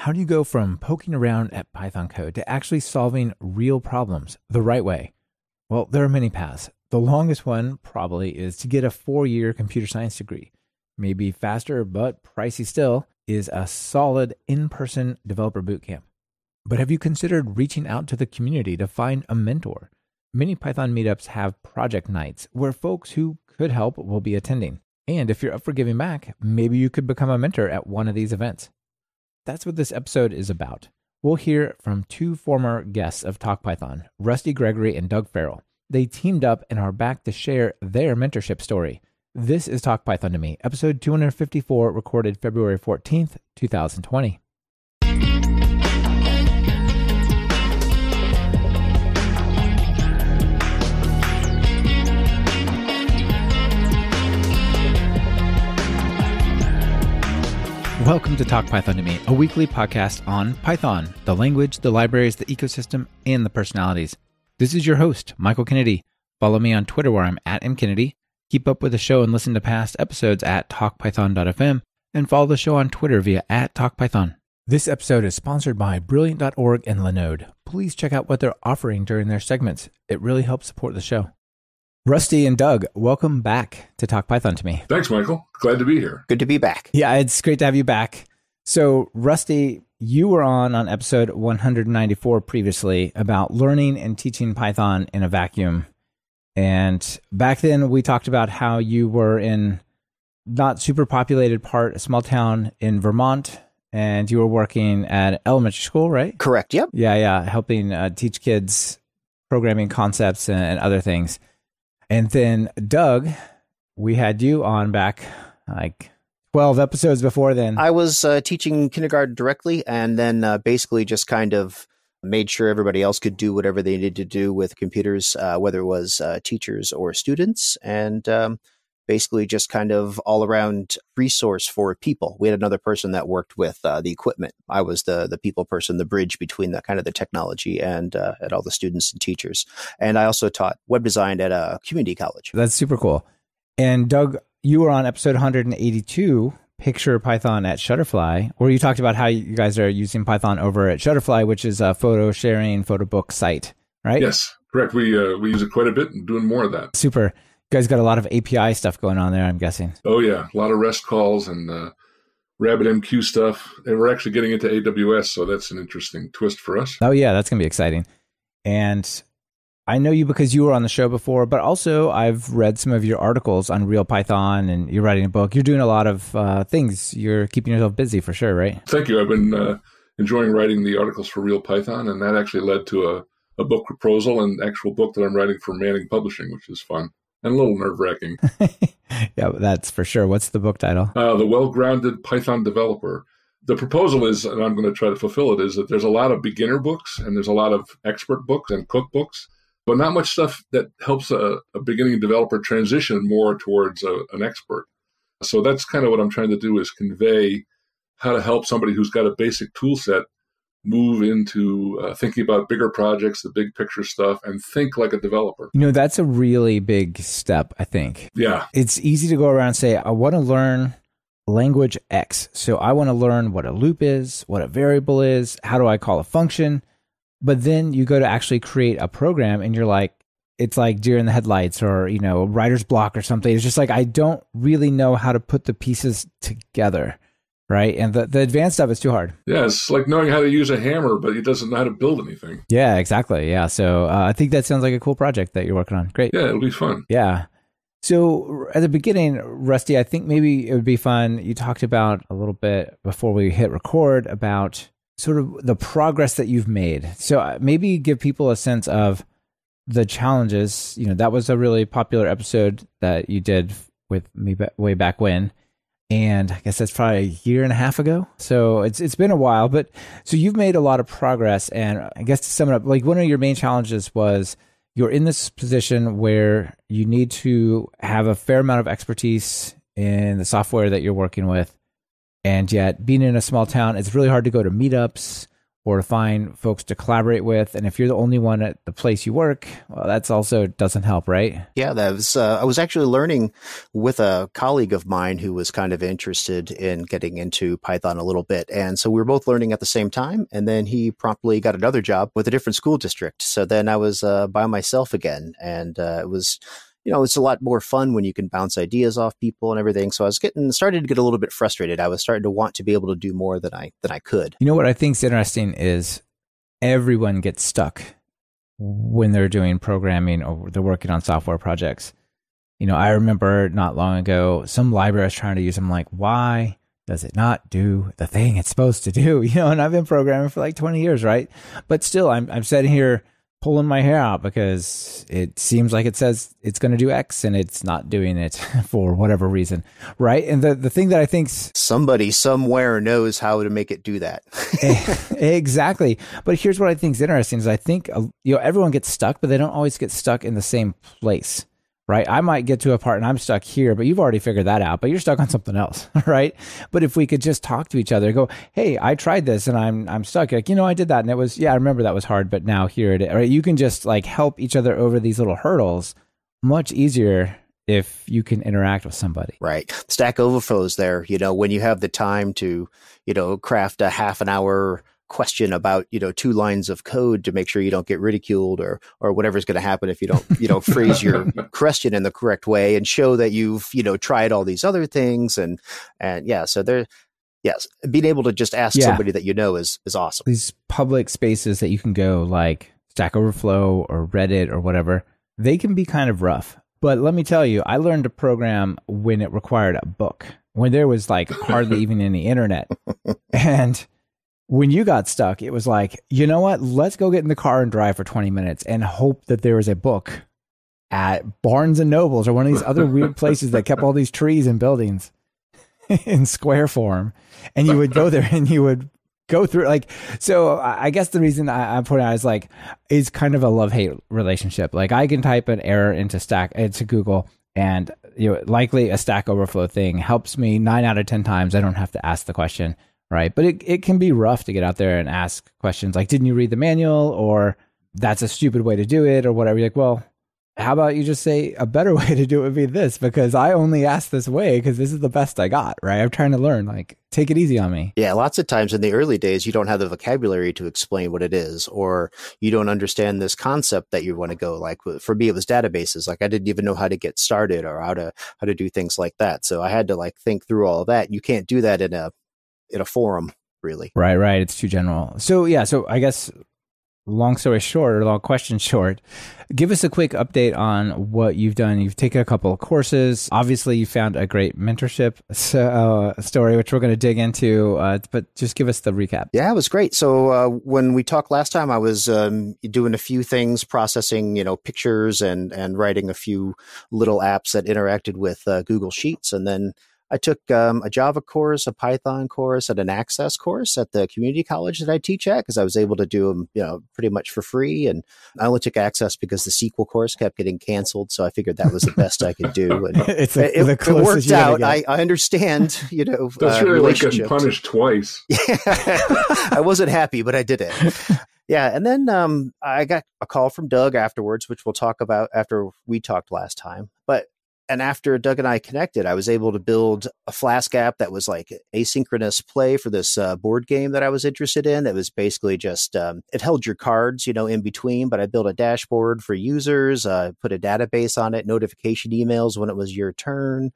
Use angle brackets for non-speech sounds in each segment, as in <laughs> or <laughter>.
How do you go from poking around at Python code to actually solving real problems the right way? Well, there are many paths. The longest one probably is to get a four year computer science degree. Maybe faster, but pricey still, is a solid in person developer bootcamp. But have you considered reaching out to the community to find a mentor? Many Python meetups have project nights where folks who could help will be attending. And if you're up for giving back, maybe you could become a mentor at one of these events. That's what this episode is about. We'll hear from two former guests of Talk Python, Rusty Gregory and Doug Farrell. They teamed up and are back to share their mentorship story. This is Talk Python to Me, episode 254, recorded February 14th, 2020. Welcome to Talk Python to Me, a weekly podcast on Python, the language, the libraries, the ecosystem, and the personalities. This is your host, Michael Kennedy. Follow me on Twitter where I'm at mkennedy. Keep up with the show and listen to past episodes at talkpython.fm and follow the show on Twitter via at talkpython. This episode is sponsored by Brilliant.org and Linode. Please check out what they're offering during their segments. It really helps support the show. Rusty and Doug, welcome back to Talk Python to me. Thanks, Michael. Glad to be here. Good to be back. Yeah, it's great to have you back. So, Rusty, you were on on episode 194 previously about learning and teaching Python in a vacuum. And back then we talked about how you were in not super populated part, a small town in Vermont, and you were working at elementary school, right? Correct. Yep. Yeah, yeah, helping uh, teach kids programming concepts and, and other things. And then Doug, we had you on back like 12 episodes before then. I was uh, teaching kindergarten directly and then uh, basically just kind of made sure everybody else could do whatever they needed to do with computers, uh, whether it was uh, teachers or students. And um, basically just kind of all around resource for people. We had another person that worked with uh, the equipment. I was the the people person, the bridge between the kind of the technology and uh, at all the students and teachers. And I also taught web design at a community college. That's super cool. And Doug, you were on episode 182, Picture Python at Shutterfly, where you talked about how you guys are using Python over at Shutterfly, which is a photo sharing photo book site, right? Yes, correct. We uh, we use it quite a bit and doing more of that. Super. You guys got a lot of API stuff going on there, I'm guessing. Oh yeah, a lot of REST calls and uh, RabbitMQ stuff, and we're actually getting into AWS, so that's an interesting twist for us. Oh yeah, that's gonna be exciting. And I know you because you were on the show before, but also I've read some of your articles on Real Python, and you're writing a book. You're doing a lot of uh, things. You're keeping yourself busy for sure, right? Thank you. I've been uh, enjoying writing the articles for Real Python, and that actually led to a, a book proposal and actual book that I'm writing for Manning Publishing, which is fun and a little nerve wracking. <laughs> yeah, that's for sure. What's the book title? Uh, the Well Grounded Python Developer. The proposal is, and I'm going to try to fulfill it, is that there's a lot of beginner books and there's a lot of expert books and cookbooks, but not much stuff that helps a, a beginning developer transition more towards a, an expert. So that's kind of what I'm trying to do is convey how to help somebody who's got a basic tool set move into uh, thinking about bigger projects, the big picture stuff, and think like a developer. You know, that's a really big step, I think. Yeah. It's easy to go around and say, I want to learn language X. So I want to learn what a loop is, what a variable is, how do I call a function. But then you go to actually create a program and you're like, it's like deer in the headlights or, you know, writer's block or something. It's just like, I don't really know how to put the pieces together right? And the, the advanced stuff is too hard. Yeah, it's like knowing how to use a hammer, but it doesn't know how to build anything. Yeah, exactly. Yeah. So uh, I think that sounds like a cool project that you're working on. Great. Yeah, it'll be fun. Yeah. So at the beginning, Rusty, I think maybe it would be fun. You talked about a little bit before we hit record about sort of the progress that you've made. So uh, maybe give people a sense of the challenges. You know, that was a really popular episode that you did with me way back when and I guess that's probably a year and a half ago. So it's it's been a while, but so you've made a lot of progress. And I guess to sum it up, like one of your main challenges was you're in this position where you need to have a fair amount of expertise in the software that you're working with, and yet being in a small town, it's really hard to go to meetups or to find folks to collaborate with. And if you're the only one at the place you work, well, that's also doesn't help, right? Yeah, that was. Uh, I was actually learning with a colleague of mine who was kind of interested in getting into Python a little bit, and so we were both learning at the same time. And then he promptly got another job with a different school district. So then I was uh, by myself again, and uh, it was you know, it's a lot more fun when you can bounce ideas off people and everything. So I was getting started to get a little bit frustrated. I was starting to want to be able to do more than I than I could. You know what I think is interesting is everyone gets stuck when they're doing programming or they're working on software projects. You know, I remember not long ago some library I was trying to use. I'm like, why does it not do the thing it's supposed to do? <laughs> You know, and I've been programming for like 20 years, right? But still, I'm I'm sitting here pulling my hair out because it seems like it says it's going to do X and it's not doing it <laughs> for whatever reason, right? And the the thing that I think somebody somewhere knows how to make it do that. <laughs> exactly. But here's what I think is interesting: is I think uh, you know everyone gets stuck, but they don't always get stuck in the same place right? I might get to a part and I'm stuck here, but you've already figured that out, but you're stuck on something else, <laughs> right? But if we could just talk to each other, go, "Hey, I tried this and I'm I'm stuck." Like, you know, I did that and it was yeah, I remember that was hard, but now here it is. Right? You can just like help each other over these little hurdles much easier if you can interact with somebody. Right. Stack Overflow's there, you know, when you have the time to, you know, craft a half an hour question about you know two lines of code to make sure you don't get ridiculed or or whatever's going to happen if you don't you know phrase your <laughs> question in the correct way and show that you've you know tried all these other things and and yeah so there yes being able to just ask yeah. somebody that you know is is awesome. These public spaces that you can go like stack overflow or reddit or whatever they can be kind of rough. But let me tell you i learned to program when it required a book. When there was like hardly <laughs> even any internet. And when you got stuck, it was like, you know what? Let's go get in the car and drive for 20 minutes and hope that there was a book at Barnes and Nobles or one of these other weird places that kept all these trees and buildings <laughs> in square form. And you would go there and you would go through like so i guess the reason I, am putting out is like is kind of a love-hate relationship like i can type an error into stack into google and you know likely a stack overflow thing helps me nine out of ten times i don't have to ask the question right? But it, it can be rough to get out there and ask questions like, didn't you read the manual? Or that's a stupid way to do it, or whatever. You're like, well, how about you just say a better <laughs> way to do it would be this because I only asked this way because this is the best I got, right? I'm trying to learn. Like, take it easy on me. Yeah, lots of times in the early days, you don't have the vocabulary to explain what it is, or you don't understand this concept that you want to go. Like for me, it was databases. Like I didn't even know how to get started or how to how to do things like that. So I had to like think through all that. You can't do that in a in a forum really. Right, right. It's too general. So yeah, so I guess long story short, or long question <laughs> short, give us a quick update on what you've done. You've taken a couple of courses. Obviously, you found a great mentorship <laughs> uh, story, which we're going to dig into. Uh, but just give us the recap. Yeah, it was great. So uh, when we talked last time, I was um, doing a few things, processing you know pictures and and writing a few little apps that interacted with uh, Google Sheets, and then I took um, a Java course, a Python course, and an Access course at the community college that I teach at because I was able to do them, you know, pretty much for free. And I only took Access because the SQL course kept getting canceled, so I figured that was the best I could do. <laughs> And it's a, it, it worked out. I, I, understand, <laughs> you know, that's uh, really like getting punished twice. <laughs> Yeah, I wasn't happy, but I did it. Yeah, and then um, I got a call from Doug afterwards, which we'll talk about after we talked last time. And after Doug and I connected, I was able to build a Flask app that was like asynchronous play for this uh, board game that I was interested in. It was basically just um, it held your cards, you know, in between. But I built a dashboard for users, uh, put a database on it, notification emails when it was your turn.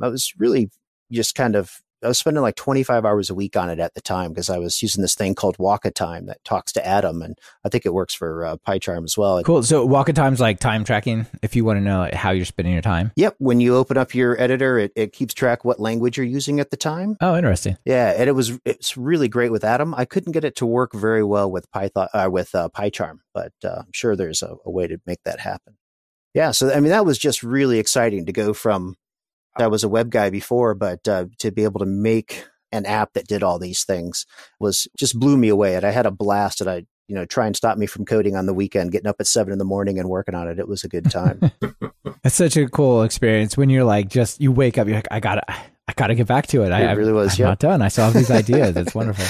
I was really just kind of I was spending like 25 hours a week on it at the time because I was using this thing called Wakatime that talks to Atom, and I think it works for uh, PyCharm as well. Cool. So Wakatime's like time tracking. If you want to know how you're spending your time. Yep. When you open up your editor, it, it keeps track what language you're using at the time. Oh, interesting. Yeah, and it was it's really great with Atom. I couldn't get it to work very well with Python uh, with uh, PyCharm, but uh, I'm sure there's a, a way to make that happen. Yeah. So I mean, that was just really exciting to go from I was a web guy before, but uh, to be able to make an app that did all these things was just blew me away. And I had a blast. And I, you know, try and stop me from coding on the weekend, getting up at seven in the morning and working on it. It was a good time. <laughs> it's such a cool experience when you're like, just you wake up, you're like, I gotta, I got to get back to it. It I, really was, I'm yeah. not done. I still have these ideas. It's <laughs> wonderful.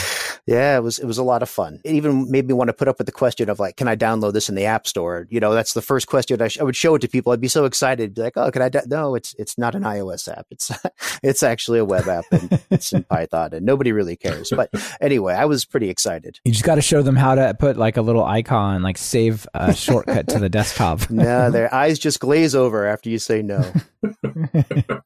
Yeah, it was it was a lot of fun. It even made me want to put up with the question of like, can I download this in the App Store? You know, that's the first question I, sh- I would show it to people. I'd be so excited, be like, oh, can I? Da-? No, it's it's not an iOS app. It's <laughs> it's actually a web app and it's in <laughs> Python, and nobody really cares. But anyway, I was pretty excited. You just got to show them how to put like a little icon, like save a shortcut to the desktop. No, their eyes just glaze over after you say no.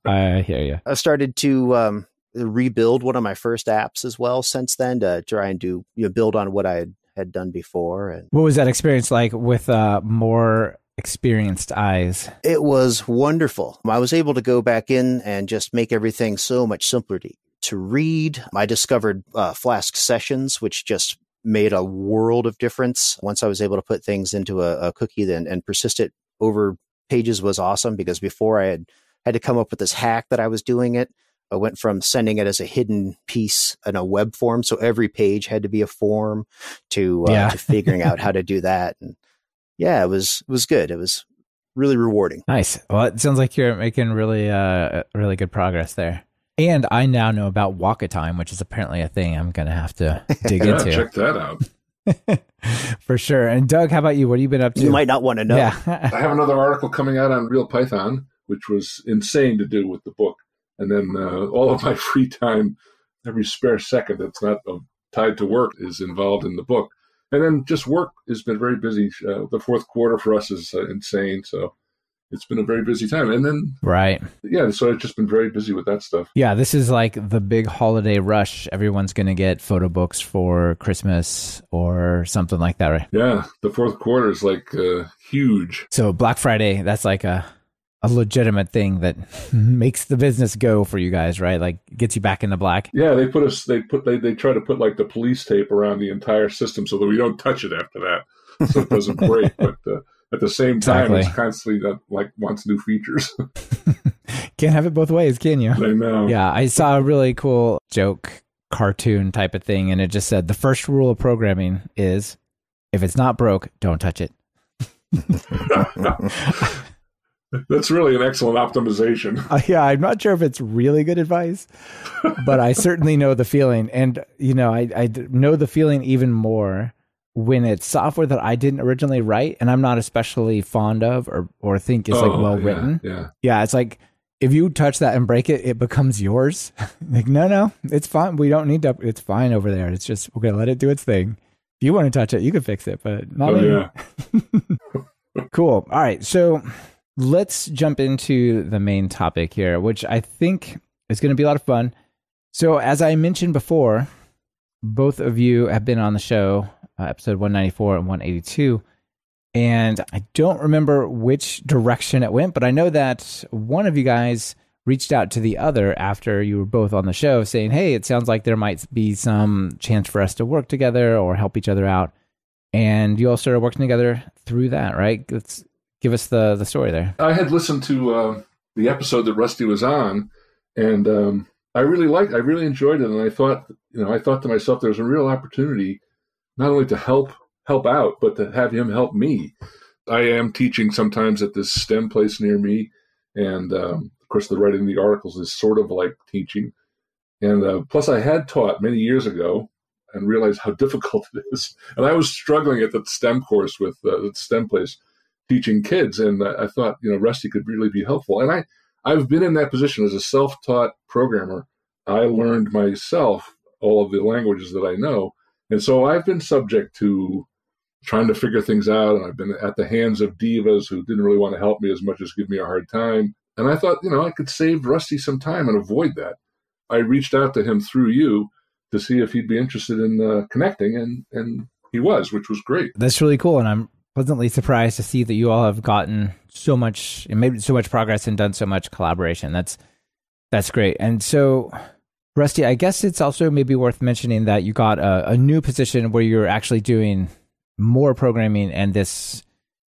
I hear you. I started to um, rebuild one of my first apps as well since then to try and do you know build on what I had, had done before and What was that experience like with uh, more experienced eyes? it was wonderful. I was able to go back in and just make everything so much simpler to, to read. I discovered uh, Flask sessions, which just made a world of difference. Once I was able to put things into a, a cookie then and persist it over pages was awesome because before I had had to come up with this hack that I was doing it. I went from sending it as a hidden piece in a web form, so every page had to be a form, to uh, Yeah. to figuring out how to do that. And yeah, it was it was good. It was really rewarding. Nice. Well, it sounds like you're making really, uh, really good progress there. And I now know about Waka Time, which is apparently a thing I'm going to have to <laughs> dig Yeah, into check that out. <laughs> for sure. And Doug, how about you? What have you been up to? You might not want to know. I have another article coming out on Real Python, which was insane to do with the book. And then uh, all of my <laughs> free time, every spare second that's not uh, tied to work, is involved in the book. And then just work has been very busy. Uh, the fourth quarter for us is uh, insane. So it's been a very busy time. And then, right. yeah, so I've just been very busy with that stuff. Yeah. This is like the big holiday rush. Everyone's going to get photo books for Christmas or something like that, right? Yeah, the fourth quarter is like uh, huge. So Black Friday, that's like a a legitimate thing that <laughs> makes the business go for you guys, right? Like gets you back in the black. Yeah, they put us. They put. They, they try to put like the police tape around the entire system so that we don't touch it after that, so it doesn't break. <laughs> But uh, at the same time, Exactly. it's constantly uh, like wants new features. <laughs> Can't have it both ways, can you? I know. Yeah, I saw a really cool joke cartoon type of thing, and it just said the first rule of programming is if it's not broke, don't touch it. That's really an excellent optimization. <laughs> Uh, yeah, I'm not sure if it's really good advice, but I certainly know the feeling. And, you know, I, I know the feeling even more when it's software that I didn't originally write and I'm not especially fond of or, or think is Oh, like well yeah, written. Yeah. Yeah, it's like if you touch that and break it, it becomes yours. <laughs> like, no, no, it's fine. We don't need to. It's fine over there. It's just we're gonna let it do its thing. If you want to touch it, you can fix it, but not Oh me. yeah. <laughs> Cool. All right, so let's jump into the main topic here, which I think is going to be a lot of fun. So, as I mentioned before, both of you have been on the show, uh, episode 194 and 182. And I don't remember which direction it went, but I know that one of you guys reached out to the other after you were both on the show saying, Hey, it sounds like there might be some chance for us to work together or help each other out. And you all started working together through that, right? Give us the, the story there. I had listened to uh, the episode that Rusty was on, and um, I really liked. I really enjoyed it, and I thought, you know, I thought to myself, there's a real opportunity not only to help help out, but to have him help me. I am teaching sometimes at this STEM place near me, and um, of course, the writing the articles is sort of like teaching. And uh, plus, I had taught many years ago and realized how <laughs> difficult it is. And I was struggling at the STEM course with uh, the STEM place teaching kids, and I thought, you know, Rusty could really be helpful. And I, I've been in that position as a self-taught programmer. I learned myself all of the languages that I know, and so I've been subject to trying to figure things out. And I've been at the hands of divas who didn't really want to help me as much as give me a hard time. And I thought, you know, I could save Rusty some time and avoid that. I reached out to him through you to see if he'd be interested in uh, connecting, and and he was, which was great. That's really cool. And I'm pleasantly surprised to see that you all have gotten so much and made so much progress and done so much collaboration. That's that's great. And so Rusty, I guess it's also maybe worth mentioning that you got a, a new position where you're actually doing more programming and this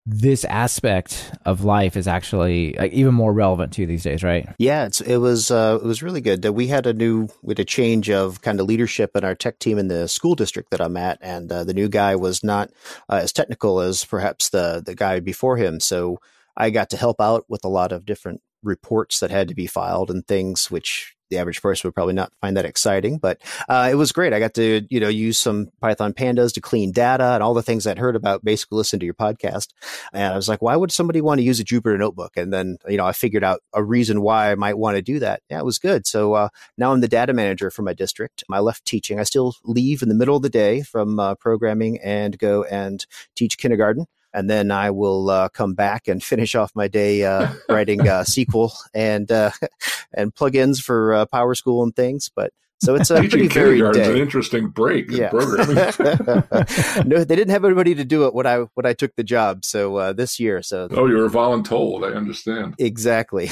this aspect of life is actually like, even more relevant to you these days, right? Yeah, it was uh, it was really good. We had a new with a change of kind of leadership in our tech team in the school district that I'm at, and uh, the new guy was not uh, as technical as perhaps the the guy before him. So I got to help out with a lot of different reports that had to be filed and things which the average person would probably not find that exciting, but uh, it was great. I got to you know use some Python pandas to clean data and all the things I'd heard about. Basically, listen to your podcast, and I was like, why would somebody want to use a Jupyter notebook? And then you know I figured out a reason why I might want to do that. Yeah, it was good. So uh, now I'm the data manager for my district. I left teaching. I still leave in the middle of the day from uh, programming and go and teach kindergarten and then I will uh, come back and finish off my day uh, <laughs> writing uh, SQL and uh, <laughs> and plugins for uh, PowerSchool and things. But so it's a Teaching pretty varied day. an interesting break in Yeah. programming. <laughs> no, they didn't have anybody to do it when I when I took the job. So uh, this year, so oh, you were voluntold. I understand. exactly,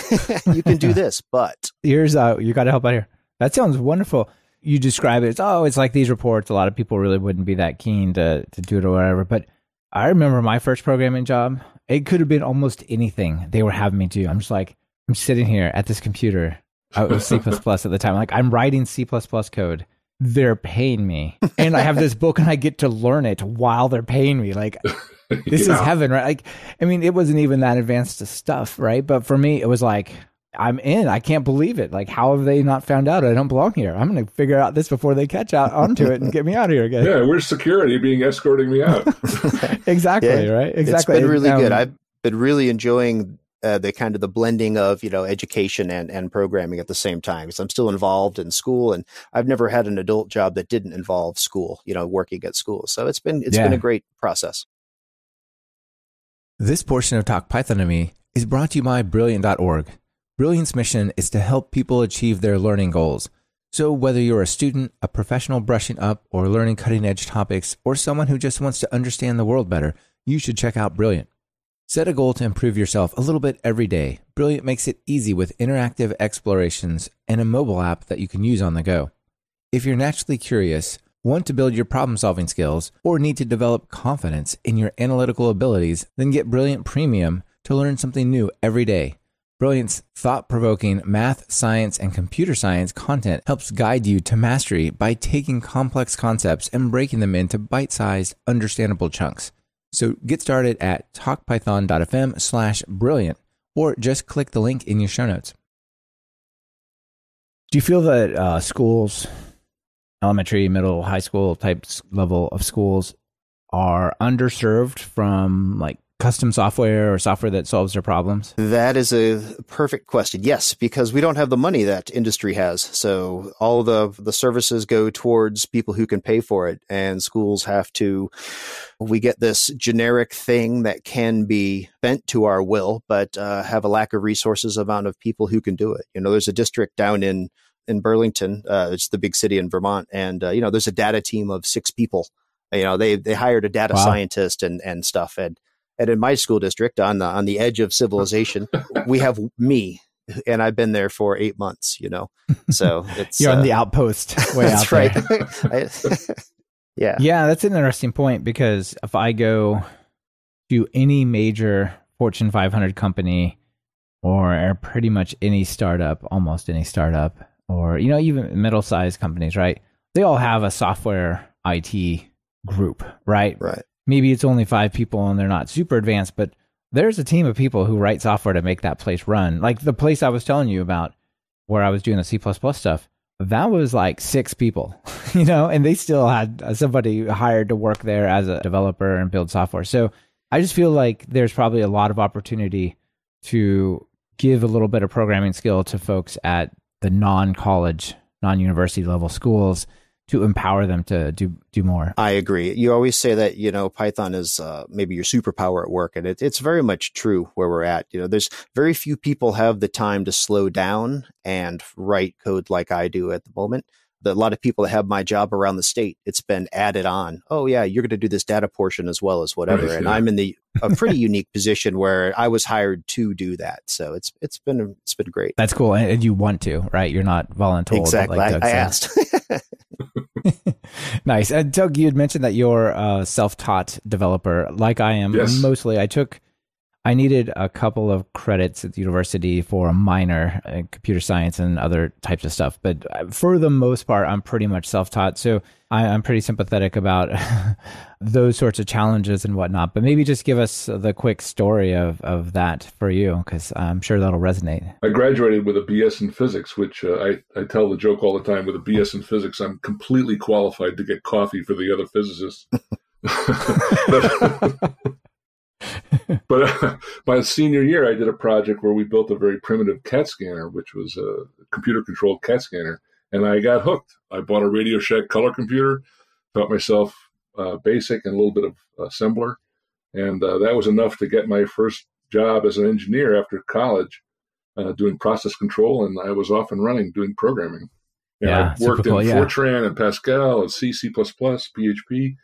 you can do this, but Here's uh, you got to help out here. That sounds wonderful. You describe it as oh, it's like these reports. A lot of people really wouldn't be that keen to to do it or whatever. But I remember my first programming job. It could have been almost anything they were having me do. I'm just like I'm sitting here at this computer. Uh, I was C <laughs> at the time. Like I'm writing C code. They're paying me, and I have this book, and I get to learn it while they're paying me. Like <laughs> this is heaven, right? Like, I mean, it wasn't even that advanced stuff, right? But for me, it was like, I'm in. I can't believe it. Like, how have they not found out I don't belong here? I'm going to figure out this before they catch out onto it and get me out of here again. Yeah, where's security being escorting me out? <laughs> <laughs> Exactly, Yeah, right? Exactly. It's been really Um, good. I've been really enjoying uh, the kind of the blending of you know education and and programming at the same time because I'm still involved in school and I've never had an adult job that didn't involve school. You know, working at school. So it's been it's been a great process. This portion of Talk Python to Me is brought to you by Brilliant.org. Brilliant's mission is to help people achieve their learning goals. So, whether you're a student, a professional brushing up, or learning cutting edge topics, or someone who just wants to understand the world better, you should check out Brilliant. Set a goal to improve yourself a little bit every day. Brilliant makes it easy with interactive explorations and a mobile app that you can use on the go. If you're naturally curious, want to build your problem solving skills, or need to develop confidence in your analytical abilities, then get Brilliant Premium to learn something new every day. Brilliant's thought provoking math, science, and computer science content helps guide you to mastery by taking complex concepts and breaking them into bite sized, understandable chunks. So get started at talkpython.fm slash brilliant or just click the link in your show notes. Do you feel that uh, schools, elementary, middle, high school types level of schools, are underserved from like custom software or software that solves their problems? That is a perfect question. Yes, because we don't have the money that industry has. So all the the services go towards people who can pay for it and schools have to we get this generic thing that can be bent to our will but uh, have a lack of resources amount of people who can do it. You know, there's a district down in in Burlington, uh, it's the big city in Vermont and uh, you know, there's a data team of 6 people. You know, they they hired a data Wow. scientist and and stuff and and in my school district, on the on the edge of civilization, we have me, and I've been there for eight months. You know, so <laughs> it's You're uh, on the outpost <laughs> way out that's right. <laughs> I- yeah, Yeah, that's an interesting point because if I go to any major Fortune 500 company or pretty much any startup, almost any startup, or you know even middle-sized companies, right? They all have a software IT group, right? right. Maybe it's only five people and they're not super advanced, but there's a team of people who write software to make that place run. Like the place I was telling you about where I was doing the C stuff, that was like six people, <laughs> you know, and they still had uh, somebody hired to work there as a developer and build software. So I just feel like there's probably a lot of opportunity to give a little bit of programming skill to folks at the non college, non university level schools to empower them to do do more. I agree. You always say that you know Python is uh, maybe your superpower at work, and it, it's very much true where we're at. You know, there's very few people have the time to slow down and write code like I do at the moment. The, a lot of people that have my job around the state, it's been added on. Oh yeah, you're going to do this data portion as well as whatever, Right, and yeah. I'm in the a pretty <laughs> unique position where I was hired to do that. So it's it's been it's been great. That's cool, and, and you want to, right? You're not voluntold. exactly. Like I, I asked. <laughs> <laughs> nice. And Doug, you had mentioned that you're a self-taught developer, like I am. Yes. Mostly, I took I needed a couple of credits at the university for a minor in computer science and other types of stuff. But uh, for the most part, I'm pretty much self taught. So I, am pretty sympathetic about <laughs> those sorts of challenges and whatnot. But maybe just give us the quick story of, of that for you, because I'm sure that'll resonate. I graduated with a BS in physics, which uh, I, I tell the joke all the time with a BS in physics, I'm completely qualified to get coffee for the other physicists. <laughs> but, uh, <laughs> my senior year, I did a project where we built a very primitive CAT scanner, which was a computer controlled CAT scanner, and I got hooked. I bought a Radio Shack color computer, taught myself uh, basic and a little bit of assembler, and uh, that was enough to get my first job as an engineer after college, uh, doing process control, and I was off and running doing programming. And yeah, I worked cool, in yeah. Fortran and Pascal and C, C++, PHP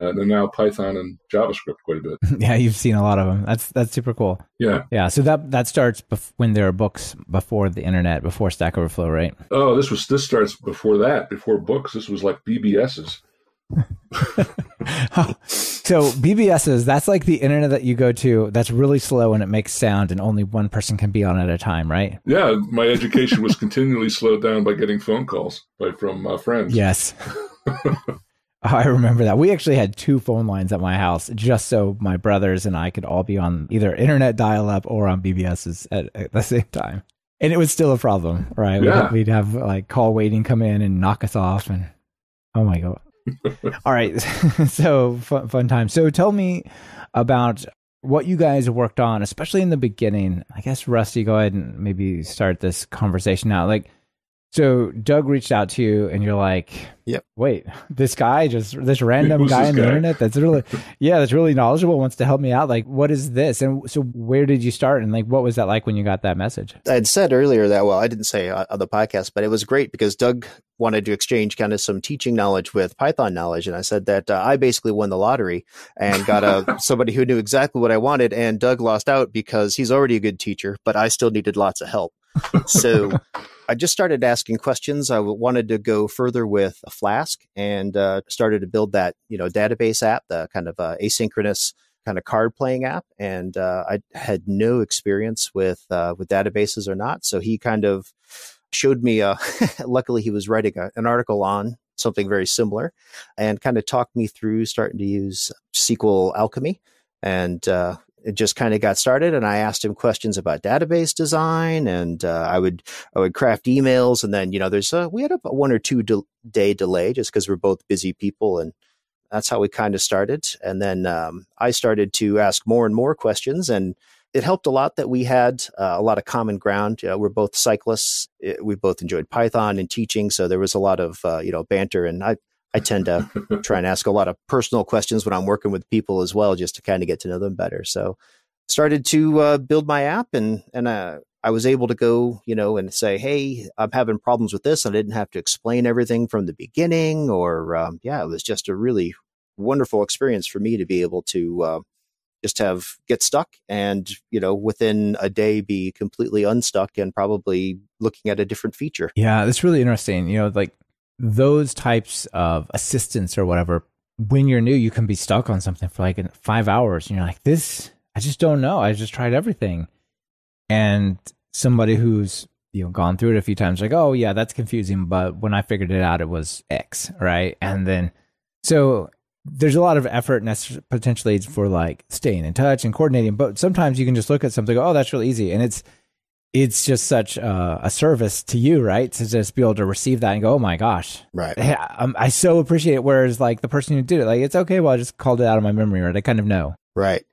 uh, and now Python and JavaScript quite a bit. <laughs> yeah, you've seen a lot of them. That's that's super cool. Yeah, yeah. So that that starts bef- when there are books before the internet, before Stack Overflow, right? Oh, this was this starts before that, before books. This was like BBSs. <laughs> so BBSs, that's like the internet that you go to that's really slow and it makes sound and only one person can be on at a time, right? Yeah, my education was continually slowed down by getting phone calls by from uh, friends. Yes. <laughs> <laughs> I remember that. We actually had two phone lines at my house just so my brothers and I could all be on either internet dial up or on BBSs at, at, the <laughs> same time. And it was still a problem, right? Yeah. We'd, we'd have like call waiting come in and knock us off. And oh my God. <laughs> all right. so fun, fun time. So tell me about what you guys worked on, especially in the beginning. I guess, Rusty, go ahead and maybe start this conversation out. Like, so Doug reached out to you, and you're like, "Yep, wait, <laughs> this guy, just this random Who's guy this on the guy? internet that's really, <laughs> yeah, that's really knowledgeable, wants to help me out. Like, what is this? And so, where did you start? And like, what was that like when you got that message? I had said earlier that well, I didn't say on the podcast, but it was great because Doug wanted to exchange kind of some teaching knowledge with Python knowledge, and I said that uh, I basically won the lottery and got a <laughs> somebody who knew exactly what I wanted, and Doug lost out because he's already a good teacher, but I still needed lots of help. So. I just started asking questions. I wanted to go further with a Flask and uh, started to build that, you know, database app, the kind of uh, asynchronous kind of card playing app. And uh, I had no experience with uh, with databases or not, so he kind of showed me. Uh, <laughs> luckily, he was writing a, an article on something very similar, and kind of talked me through starting to use SQLAlchemy and uh, it just kind of got started and i asked him questions about database design and uh, i would i would craft emails and then you know there's a we had a one or two de- day delay just because we're both busy people and that's how we kind of started. And then um, i started to ask more and more questions and it helped a lot that we had uh, a lot of common ground. We're both cyclists. It, we both enjoyed python and teaching so there was a lot of uh, you know banter and i I tend to <laughs> try and ask a lot of personal questions when I'm working with people as well, just to kind of get to know them better. So, started to uh, build my app, and and uh, I was able to go, you know, and say, "Hey, I'm having problems with this." I didn't have to explain everything from the beginning, or um, yeah, it was just a really wonderful experience for me to be able to uh, just have get stuck, and you know, within a day be completely unstuck, and probably looking at a different feature. Yeah, that's really interesting. You know, like those types of assistance or whatever, when you're new, you can be stuck on something for like five hours. And you're like, this, I just don't know. I just tried everything. And somebody who's, you know, gone through it a few times, like, oh, yeah, that's confusing. But when I figured it out, it was X, right? And then, so there's a lot of effort and potentially for like staying in touch and coordinating. But sometimes you can just look at something, go, oh, that's really easy. And it's, it's just such a, a, service to you, right? To just be able to receive that and go, oh my gosh, right? I, um, I so appreciate it. Whereas like the person who did it, like it's okay. Well, I just called it out of my memory, right? I kind of know, right?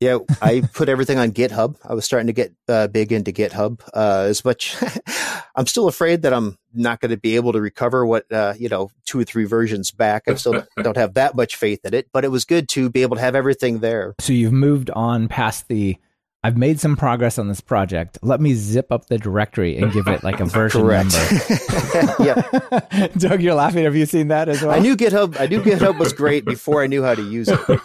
Yeah, I put everything on GitHub. I was starting to get uh, big into GitHub uh, as much. <laughs> I'm still afraid that I'm not going to be able to recover what uh, you know two or three versions back. I still <laughs> don't have that much faith in it, but it was good to be able to have everything there. So you've moved on past the I've made some progress on this project. Let me zip up the directory and give it like a <laughs> version number. <laughs> yeah. <laughs> Doug, you're laughing. Have you seen that as well? I knew GitHub. I knew GitHub was great before I knew how to use it.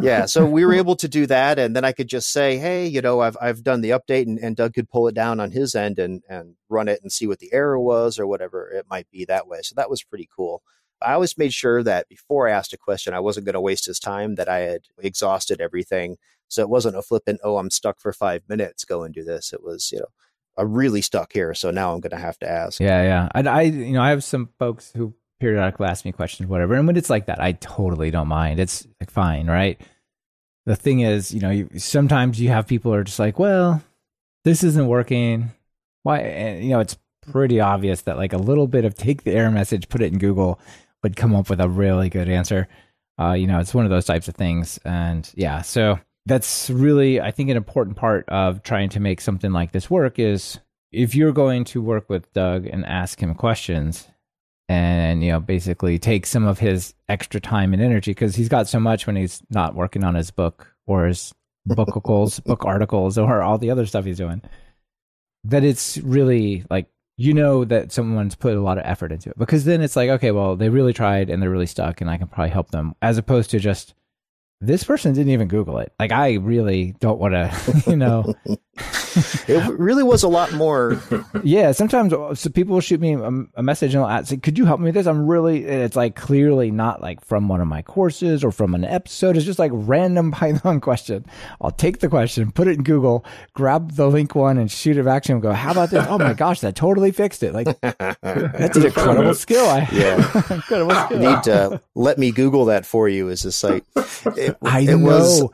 yeah. So we were able to do that, and then I could just say, "Hey, you know, I've I've done the update," and, and Doug could pull it down on his end and and run it and see what the error was or whatever it might be that way. So that was pretty cool. I always made sure that before I asked a question, I wasn't going to waste his time, that I had exhausted everything So it wasn't a flippant, oh, I'm stuck for five minutes, go and do this. It was, you know, I'm really stuck here, so now I'm going to have to ask. Yeah, yeah. I, I, you know, I have some folks who periodically ask me questions, whatever, and when it's like that, I totally don't mind. It's like fine, right? The thing is, you know, you, sometimes you have people who are just like, well, this isn't working. Why? And, you know, it's pretty obvious that like a little bit of take the error message, put it in Google, would come up with a really good answer. Uh, you know, it's one of those types of things, and yeah, so that's really, I think, an important part of trying to make something like this work is if you're going to work with Doug and ask him questions and, you know, basically take some of his extra time and energy because he's got so much when he's not working on his book or his bookicles, <laughs> book articles, or all the other stuff he's doing, that it's really like, you know, that someone's put a lot of effort into it. Because then it's like, okay, well, they really tried and they're really stuck and I can probably help them as opposed to just, this person didn't even Google it. Like, I really don't want to, <laughs> you know. <laughs> <laughs> it really was a lot more. yeah, sometimes uh, so people will shoot me a, a message and they'll say, "Could you help me with this?" I'm really. It's like clearly not like from one of my courses or from an episode. It's just like random <laughs> Python question. I'll take the question, put it in Google, grab the link one, and shoot it back to him. Go, how about this? Oh my gosh, that totally fixed it. Like that's an <laughs> incredible skill. I, yeah, incredible skill. Need to let me Google that for you. Is a site. It, I it know. Was,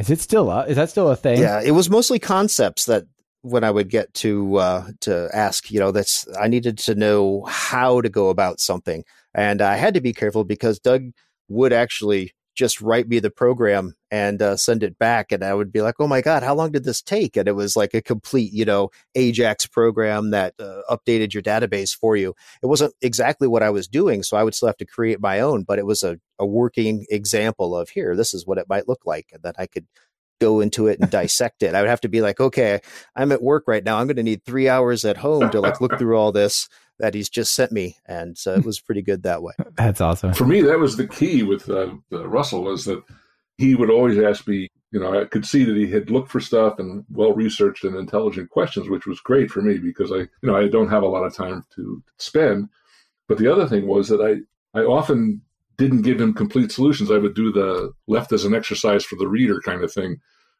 is it still? Is that still a thing? Yeah, it was mostly concepts that when I would get to uh, to ask, you know, that's I needed to know how to go about something, and I had to be careful because Doug would actually just write me the program and uh, send it back and i would be like oh my god how long did this take? And it was like a complete you know ajax program that uh, updated your database for you. It wasn't exactly what i was doing so i would still have to create my own but it was a, a working example of here this is what it might look like and then i could go into it and <laughs> dissect it. I would have to be like okay i'm at work right now. I'm going to need three hours at home to like look through all this that he's just sent me, and so it <laughs> was pretty good that way. That's awesome. For me, that was the key with uh, Russell was that he would always ask me. You know, I could see that he had looked for stuff and well researched and intelligent questions, which was great for me because I, you know, I don't have a lot of time to spend. But the other thing was that I, I often didn't give him complete solutions. I would do the left as an exercise for the reader kind of thing,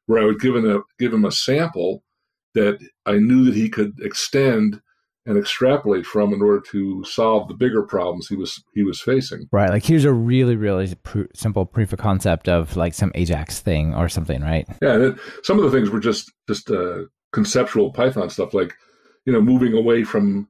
where I would give him a give him a sample that I knew that he could extend and extrapolate from in order to solve the bigger problems he was he was facing. Right. Like here's a really really pr- simple proof of concept of like some Ajax thing or something, right? Yeah. some of the things were just just uh, conceptual Python stuff, like you know moving away from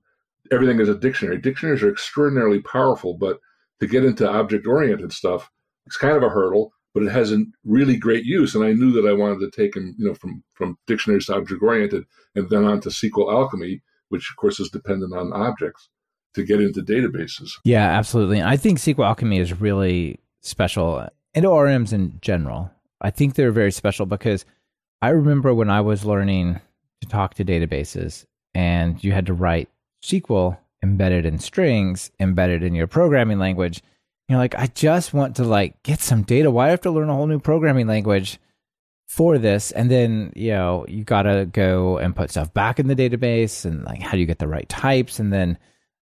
everything as a dictionary. Dictionaries are extraordinarily powerful, but to get into object oriented stuff, it's kind of a hurdle. But it has a really great use, and I knew that I wanted to take him, you know, from from dictionaries to object oriented, and then on to SQLAlchemy which of course is dependent on objects to get into databases. Yeah, absolutely. I think SQLAlchemy is really special, and ORMs in general. I think they're very special because I remember when I was learning to talk to databases, and you had to write SQL embedded in strings, embedded in your programming language. You're like, I just want to like get some data. Why do I have to learn a whole new programming language? For this and then you know you got to go and put stuff back in the database and like how do you get the right types and then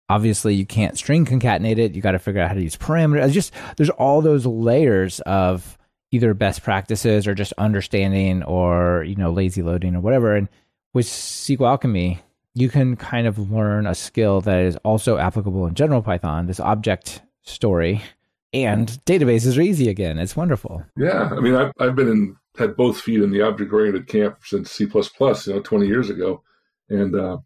obviously you can't string concatenate it. You got to figure out how to use parameters. Just there's all those layers of either best practices or just understanding or you know lazy loading or whatever. And with SQLAlchemy you can kind of learn a skill that is also applicable in general Python this object story and databases are easy again. It's wonderful. Yeah i mean i've, I've been in had both feet in the object oriented camp since C, you know, 20 years ago. And uh,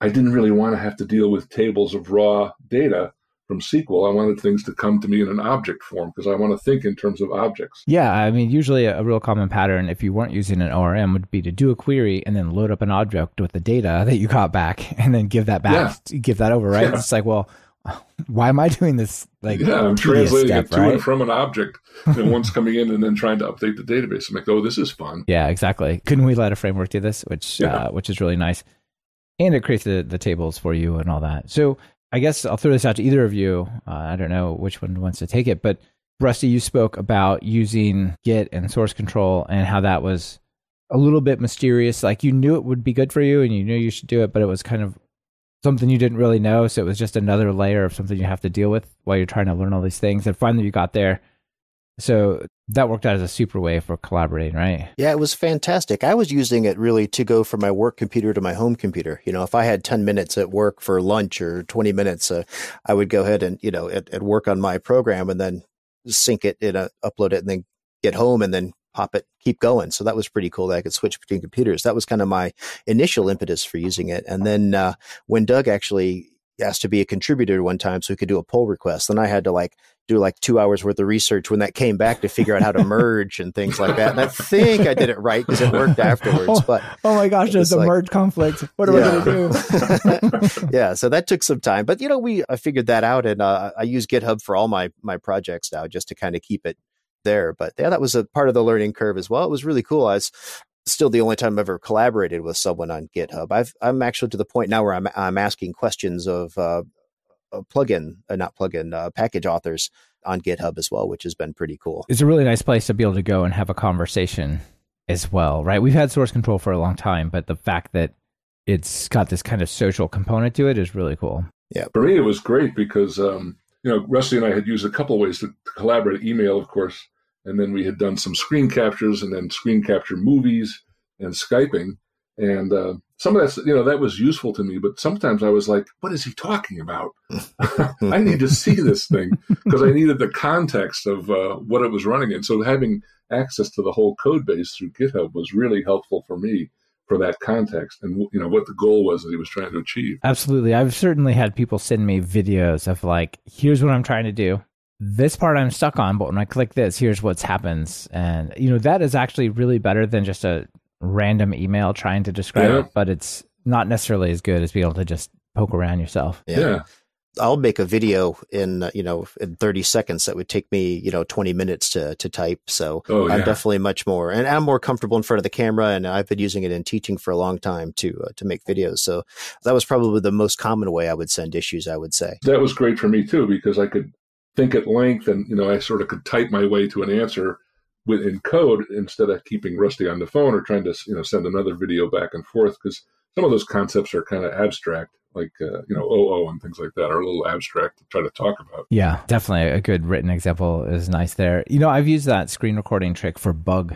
I didn't really want to have to deal with tables of raw data from SQL. I wanted things to come to me in an object form because I want to think in terms of objects. Yeah, I mean, usually a, real common pattern, if you weren't using an ORM, would be to do a query and then load up an object with the data that you got back, <laughs> and then give that back, yeah. give that over. Right? Yeah. It's like, well, <laughs> why am I doing this? Like, yeah, I'm translating step, it to right? and from an object, and <laughs> one's coming in and then trying to update the database. I'm like, oh, this is fun. Yeah, exactly. Couldn't we let a framework do this? Which, yeah. uh, which is really nice, and it creates the the tables for you and all that. So I guess I'll throw this out to either of you. Uh, I don't know which one wants to take it, but Rusty, you spoke about using Git and source control and how that was a little bit mysterious. Like you knew it would be good for you and you knew you should do it, but it was kind of something you didn't really know. So it was just another layer of something you have to deal with while you're trying to learn all these things. And finally, you got there. So that worked out as a super way for collaborating, right? Yeah, it was fantastic. I was using it really to go from my work computer to my home computer. You know, if I had 10 minutes at work for lunch or 20 minutes, uh, I would go ahead and, you know, at, at work on my program and then sync it, in a, upload it, and then get home and then pop it, keep going. So that was pretty cool that I could switch between computers. That was kind of my initial impetus for using it. And then uh, when Doug actually asked to be a contributor one time so he could do a pull request. Then I had to like do like two hours worth of research when that came back to figure out how to merge and things like that. And I think I did it right because it worked afterwards. <laughs> But oh my gosh, there's a like, merge conflict. What am yeah. I going to do? <laughs> yeah, so that took some time, but you know, we I figured that out, and uh, I use GitHub for all my my projects now just to kind of keep it there. But yeah, that was a part of the learning curve as well. It was really cool. I was still the only time I've ever collaborated with someone on GitHub. I've, I'm actually to the point now where I'm, I'm asking questions of uh, plugin, uh, not plugin, uh, package authors on GitHub as well, which has been pretty cool. It's a really nice place to be able to go and have a conversation as well, right? We've had source control for a long time, but the fact that it's got this kind of social component to it is really cool. Yeah. For me, it was great because, um, you know, Rusty and I had used a couple of ways to, to collaborate email, of course, and then we had done some screen captures and then screen capture movies and Skyping. And uh, some of that, you know, that was useful to me. But sometimes I was like, what is he talking about? <laughs> I need to see this thing because I needed the context of uh, what it was running in. So having access to the whole code base through GitHub was really helpful for me for that context and you know what the goal was that he was trying to achieve. Absolutely. I've certainly had people send me videos of like, here's what I'm trying to do this part I'm stuck on, but when I click this, here's what happens. And, you know, that is actually really better than just a random email trying to describe yeah. it, but it's not necessarily as good as being able to just poke around yourself. Yeah. yeah. I'll make a video in uh, you know in 30 seconds that would take me you know 20 minutes to to type. So oh, yeah. I'm definitely much more and I'm more comfortable in front of the camera, and I've been using it in teaching for a long time to uh, to make videos. So that was probably the most common way I would send issues. I would say that was great for me too because I could think at length, and you know, I sort of could type my way to an answer within code instead of keeping Rusty on the phone or trying to you know send another video back and forth because some of those concepts are kind of abstract, like uh, you know OO and things like that are a little abstract to try to talk about. Yeah, definitely a good written example is nice there. You know, I've used that screen recording trick for bug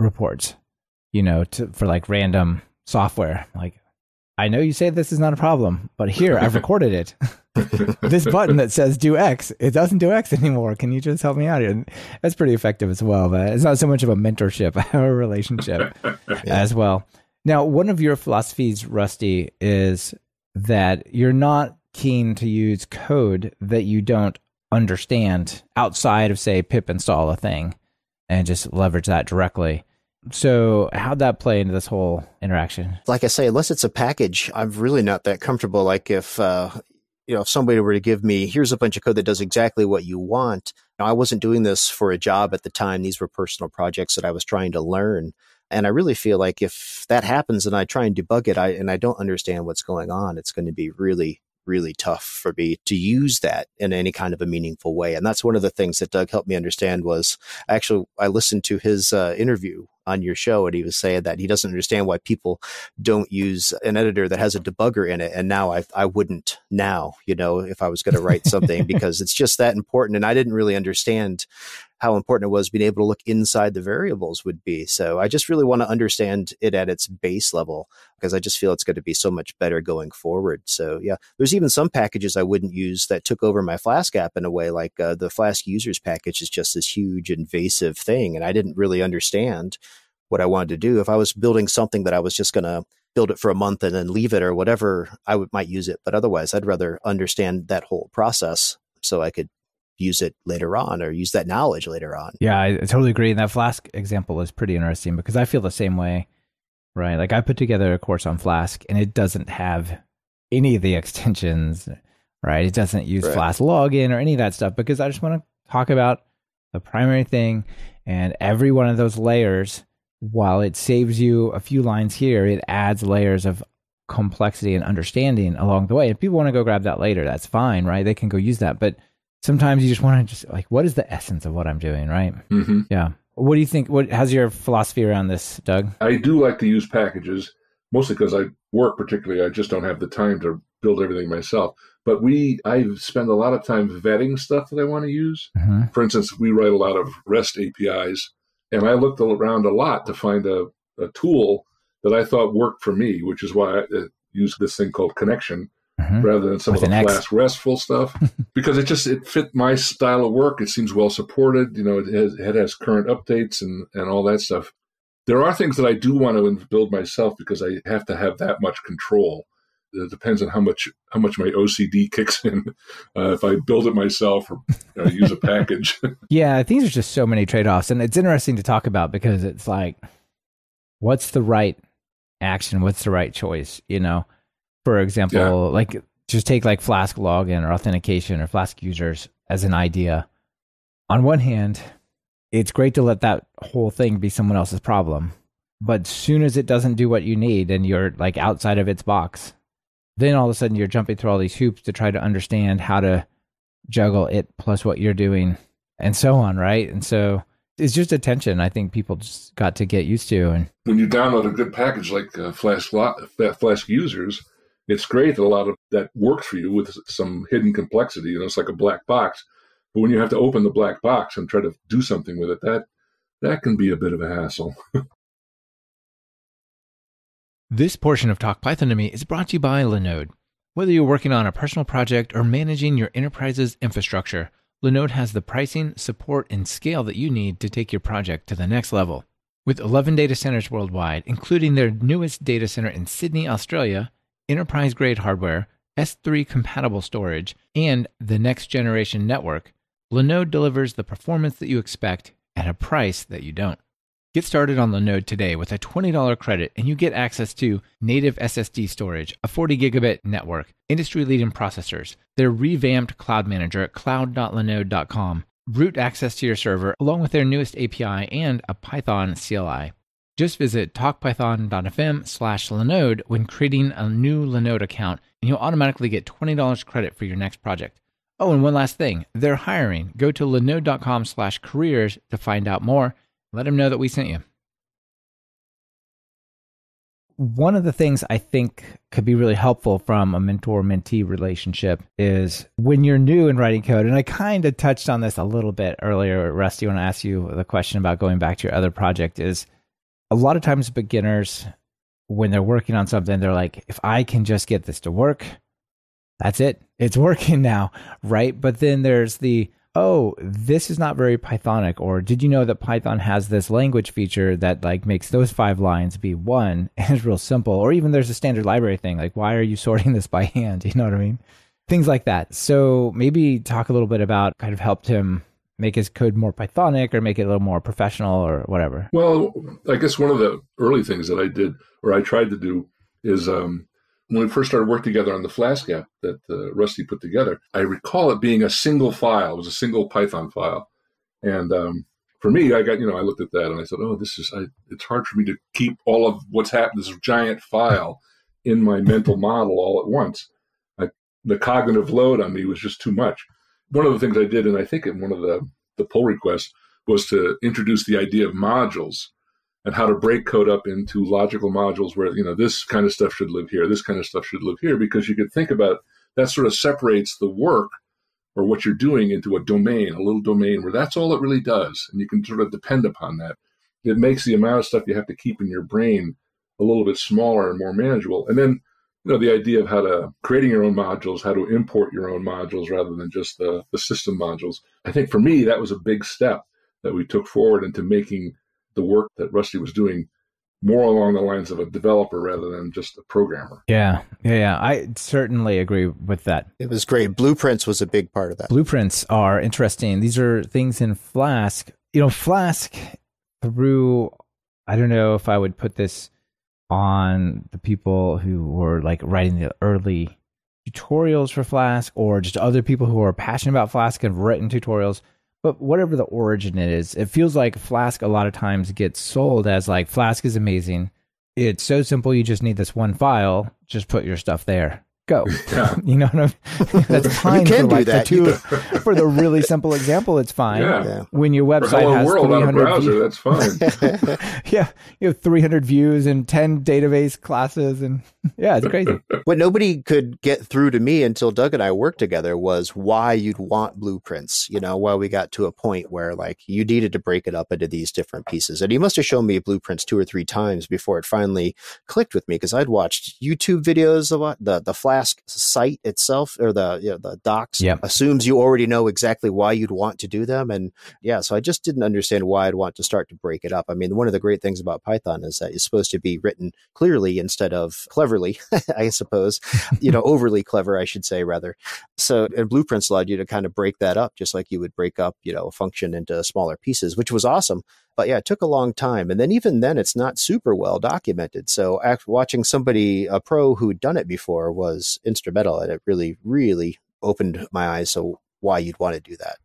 reports. You know, to, for like random software, like I know you say this is not a problem, but here I've recorded it. <laughs> this button that says do X, it doesn't do X anymore. Can you just help me out here? And that's pretty effective as well. But it's not so much of a mentorship, <laughs> a relationship <laughs> yeah. as well. Now, one of your philosophies, Rusty, is that you're not keen to use code that you don't understand outside of, say, pip install a thing and just leverage that directly. So, how'd that play into this whole interaction? Like I say, unless it's a package, I'm really not that comfortable. Like if uh, you know, if somebody were to give me, here's a bunch of code that does exactly what you want. Now, I wasn't doing this for a job at the time. These were personal projects that I was trying to learn. And I really feel like if that happens and I try and debug it, I, and I don't understand what's going on, it's going to be really, really tough for me to use that in any kind of a meaningful way. And that's one of the things that Doug helped me understand was actually, I listened to his uh, interview on your show and he was saying that he doesn't understand why people don't use an editor that has a debugger in it and now I I wouldn't now you know if I was going to write something <laughs> because it's just that important and I didn't really understand how important it was being able to look inside the variables would be. So I just really want to understand it at its base level because I just feel it's going to be so much better going forward. So yeah, there's even some packages I wouldn't use that took over my Flask app in a way. Like uh, the Flask users package is just this huge invasive thing, and I didn't really understand what I wanted to do. If I was building something that I was just going to build it for a month and then leave it or whatever, I would, might use it. But otherwise, I'd rather understand that whole process so I could use it later on or use that knowledge later on. Yeah, I totally agree. And that Flask example is pretty interesting because I feel the same way, right? Like I put together a course on Flask and it doesn't have any of the <laughs> extensions, right? It doesn't use right. Flask login or any of that stuff because I just want to talk about the primary thing and every one of those layers while it saves you a few lines here, it adds layers of complexity and understanding along the way. If people want to go grab that later, that's fine, right? They can go use that. But sometimes you just want to just like, what is the essence of what I'm doing, right? Mm-hmm. Yeah. What do you think? What how's your philosophy around this, Doug? I do like to use packages, mostly because I work particularly. I just don't have the time to build everything myself. But we, I spend a lot of time vetting stuff that I want to use. Mm-hmm. For instance, we write a lot of REST APIs, and I looked around a lot to find a, a tool that I thought worked for me, which is why I uh, use this thing called Connexion mm-hmm. rather than some With of the Flask RESTful stuff <laughs> because it just it fit my style of work. It seems well supported. You know, it has, it has current updates and and all that stuff. There are things that I do want to build myself because I have to have that much control. It depends on how much how much my OCD <laughs> kicks in. Uh, if I build it myself or you know, use a <laughs> package. yeah, I are just so many trade offs, and it's interesting to talk about because it's like, what's the right action? What's the right choice? You know, for example, yeah. like just take like Flask login or authentication or Flask users as an idea. On one hand, it's great to let that whole thing be someone else's problem. But soon as it doesn't do what you need and you're like outside of its box, then all of a sudden you're jumping through all these hoops to try to understand how to juggle it plus what you're doing and so on, right? And so it's just a tension I think people just got to get used to. And when you download a good package like uh, Flask, Flask users, it's great that a lot of that works for you with some hidden complexity. You know, it's like a black box. But when you have to open the black box and try to do something with it, that that can be a bit of a hassle. <laughs> this portion of Talk Python to Me is brought to you by Linode. Whether you're working on a personal project or managing your enterprise's infrastructure, Linode has the pricing, support, and scale that you need to take your project to the next level. With 11 data centers worldwide, including their newest data center in Sydney, Australia, enterprise grade hardware, S3 compatible storage, and the next generation network, Linode delivers the performance that you expect at a price that you don't. Get started on Linode today with a $20 credit and you get access to native SSD storage, a 40 gigabit network, industry leading processors, their revamped cloud manager at cloud.linode.com, root access to your server, along with their newest API and a Python CLI. Just visit talkpython.fm slash Linode when creating a new Linode account, and you'll automatically get $20 credit for your next project. Oh, and one last thing. They're hiring. Go to linode.com slash careers to find out more. Let them know that we sent you. One of the things I think could be really helpful from a mentor mentee relationship is when you're new in writing code, and I kind of touched on this a little bit earlier, Rusty, when I asked you the question about going back to your other project, is a lot of times beginners when they're working on something they're like if i can just get this to work that's it. It's <laughs> working now. Right? But then there's the oh this is not very pythonic or did you know that python has this language feature that like makes those five lines be one? <laughs> And it's real simple. Or even there's a standard library thing like why are you sorting this by hand? <laughs> You know what i mean? Things like that. So maybe talk a little bit about kind of helped him make his code more Pythonic or make it a little more professional or whatever? Well, I guess one of the early things that I did or I tried to do is um, when we first started working together on the Flask app that uh, Rusty put together, I recall it being a single file. It was a single Python file. And um, for me, I got, you know, I looked at that and I said, oh, this is, I, it's hard for me to keep all of what's happened, this giant file in my mental model all at once. I, the cognitive load on me was just too much one of the things I did, and I think in one of the, the pull requests, was to introduce the idea of modules and how to break code up into logical modules where, you know, this kind of stuff should live here, this kind of stuff should live here, because you could think about that sort of separates the work or what you're doing into a domain, a little domain where that's all it really does. And you can sort of depend upon that. It makes the amount of stuff you have to keep in your brain a little bit smaller and more manageable. And then you know the idea of how to creating your own modules how to import your own modules rather than just the, the system modules. I think for me that was a big step that we took forward into making the work that rusty was doing more along the lines of a developer rather than just a programmer. Yeah. Yeah yeah. I certainly agree with that. It was great. Blueprints was a big part of that. Blueprints are interesting. These are things in flask. You know flask through i don't know if i would put this on the people who were like writing the early tutorials for Flask or just other people who are passionate about Flask and have written tutorials. But whatever the origin it is, it feels like Flask a lot of times gets sold as like Flask is amazing. It's so simple. You just need this one file. Just put your stuff there. Go. <laughs> Yeah. <laughs> you know what I mean? <laughs> That's fine can for do like that. the two for the really simple example. It's fine. Yeah. Yeah. When your website has World on a 300 browser, views, that's fine. yeah, you have 300 views and 10 database classes, and yeah, it's crazy. <laughs> what nobody could get through to me until Doug and I worked together was why you'd want blueprints. You know, why we got to a point where like you needed to break it up into these different pieces. And he must have shown me blueprints two or three times before it finally clicked with me because I'd watched YouTube videos of the the Flask site itself or the you know, the docs Yep. assumes you already know exactly why you'd want to do them. And yeah, so I just didn't understand why I'd want to start to break it up. I mean, one of the great things about Python is that it's supposed to be written clearly instead of cleverly, <laughs> I suppose, you know, <laughs> overly clever, I should say, rather. So, and blueprints allowed you to kind of break that up, just like you would break up, you know, a function into smaller pieces, which was awesome. But yeah, it took a long time. And then even then, it's not super well documented. So, act, watching somebody, a pro who'd done it before, was instrumental. And it really, really opened my eyes. So, why you'd want to do that.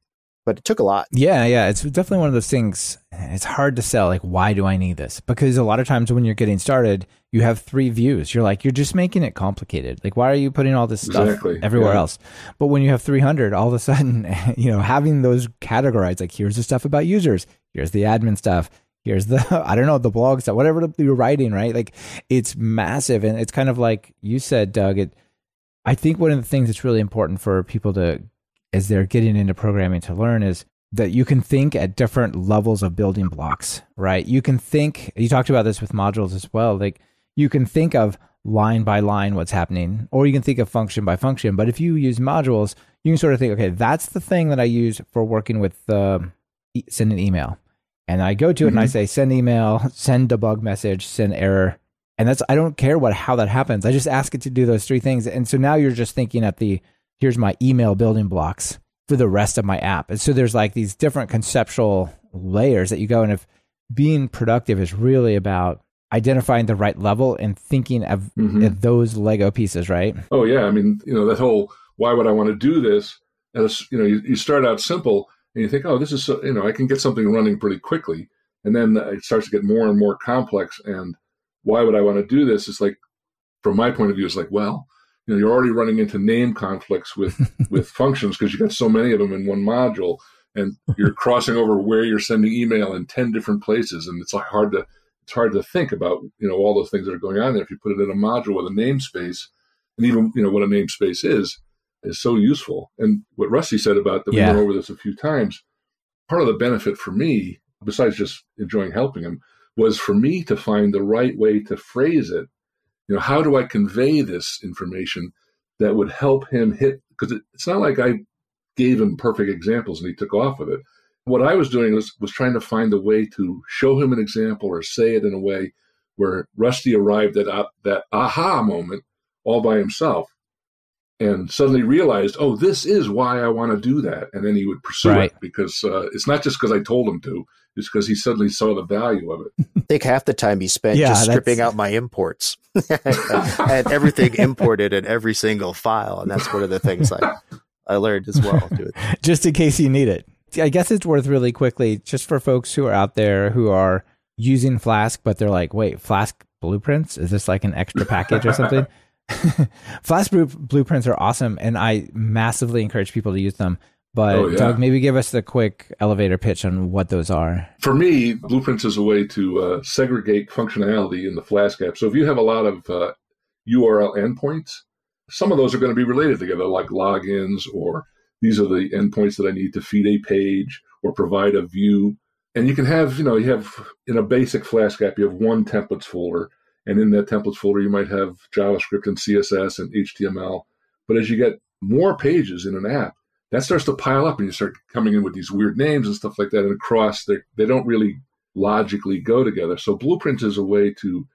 But it took a lot. Yeah, yeah, it's definitely one of those things. It's hard to sell. Like, why do I need this? Because a lot of times when you're getting started, you have three views. You're like, you're just making it complicated. Like, why are you putting all this stuff Exactly, everywhere yeah. else? But when you have 300, all of a sudden, <laughs> you know, having those categorized, like, here's the stuff about users, here's the admin stuff, here's the, <laughs> I don't know, the blog stuff, whatever you're writing, right? Like, it's massive. And it's kind of like you said, Doug, it, I think one of the things that's really important for people to, as they're getting into programming to learn is that you can think at different levels of building blocks, right? You can think, you talked about this with modules as well. Like you can think of line by line what's happening, or you can think of function by function. But if you use modules, you can sort of think, okay, that's the thing that I use for working with uh, e- send an email. And I go to it and I say send email, send debug message, send error. And that's I don't care what how that happens. I just ask it to do those three things. And so now you're just thinking at the here's my email building blocks for the rest of my app. And so there's like these different conceptual layers that you go and if being productive is really about identifying the right level and thinking of, Mhm. those Lego pieces, right? Oh yeah, I mean, you know, that whole why would I want to do this? As you know, you, you start out simple and you think, oh, this is so, you know, I can get something running pretty quickly, and then it starts to get more and more complex. And why would I want to do this? It's like, from my point of view, it's like, well, you know, you're already running into name conflicts with <laughs> with functions because you got so many of them in one module, and you're <laughs> crossing over where you're sending email in ten different places, and it's like hard to it's hard to think about you know all those things that are going on there if you put it in a module with a namespace and even you know what a namespace is is so useful and what rusty said about that we Yeah. went over this a few times part of the benefit for me besides just enjoying helping him was for me to find the right way to phrase it you know how do i convey this information that would help him hit because it, it's not like i gave him perfect examples and he took off with it. What I was doing was was trying to find a way to show him an example or say it in a way where Rusty arrived at uh, that aha moment all by himself, and suddenly realized, oh, this is why I want to do that, and then he would pursue Right. it because uh, it's not just because I told him to; it's because he suddenly saw the value of it. I think half the time he spent Yeah, just stripping out my imports <laughs> and everything <laughs> imported in every single file. And that's one of the things I, I learned as well. Dude. <laughs> just in case you need it. I guess it's worth really quickly, just for folks who are out there who are using Flask, but they're like, wait, Flask blueprints? Is this like an extra package or something? <laughs> Flask blueprints are awesome, and I massively encourage people to use them. But Oh, yeah. Doug, maybe give us the quick elevator pitch on what those are. For me, Blueprints is a way to uh, segregate functionality in the Flask app. So if you have a lot of uh, URL endpoints, some of those are going to be related together, like logins, or these are the endpoints that I need to feed a page or provide a view. And you can have, you know, you have in a basic Flask app, you have one templates folder. And in that templates folder, you might have JavaScript and CSS and HTML. But as you get more pages in an app, that starts to pile up and you start coming in with these weird names and stuff like that. And across they don't really logically go together. So blueprint is a way to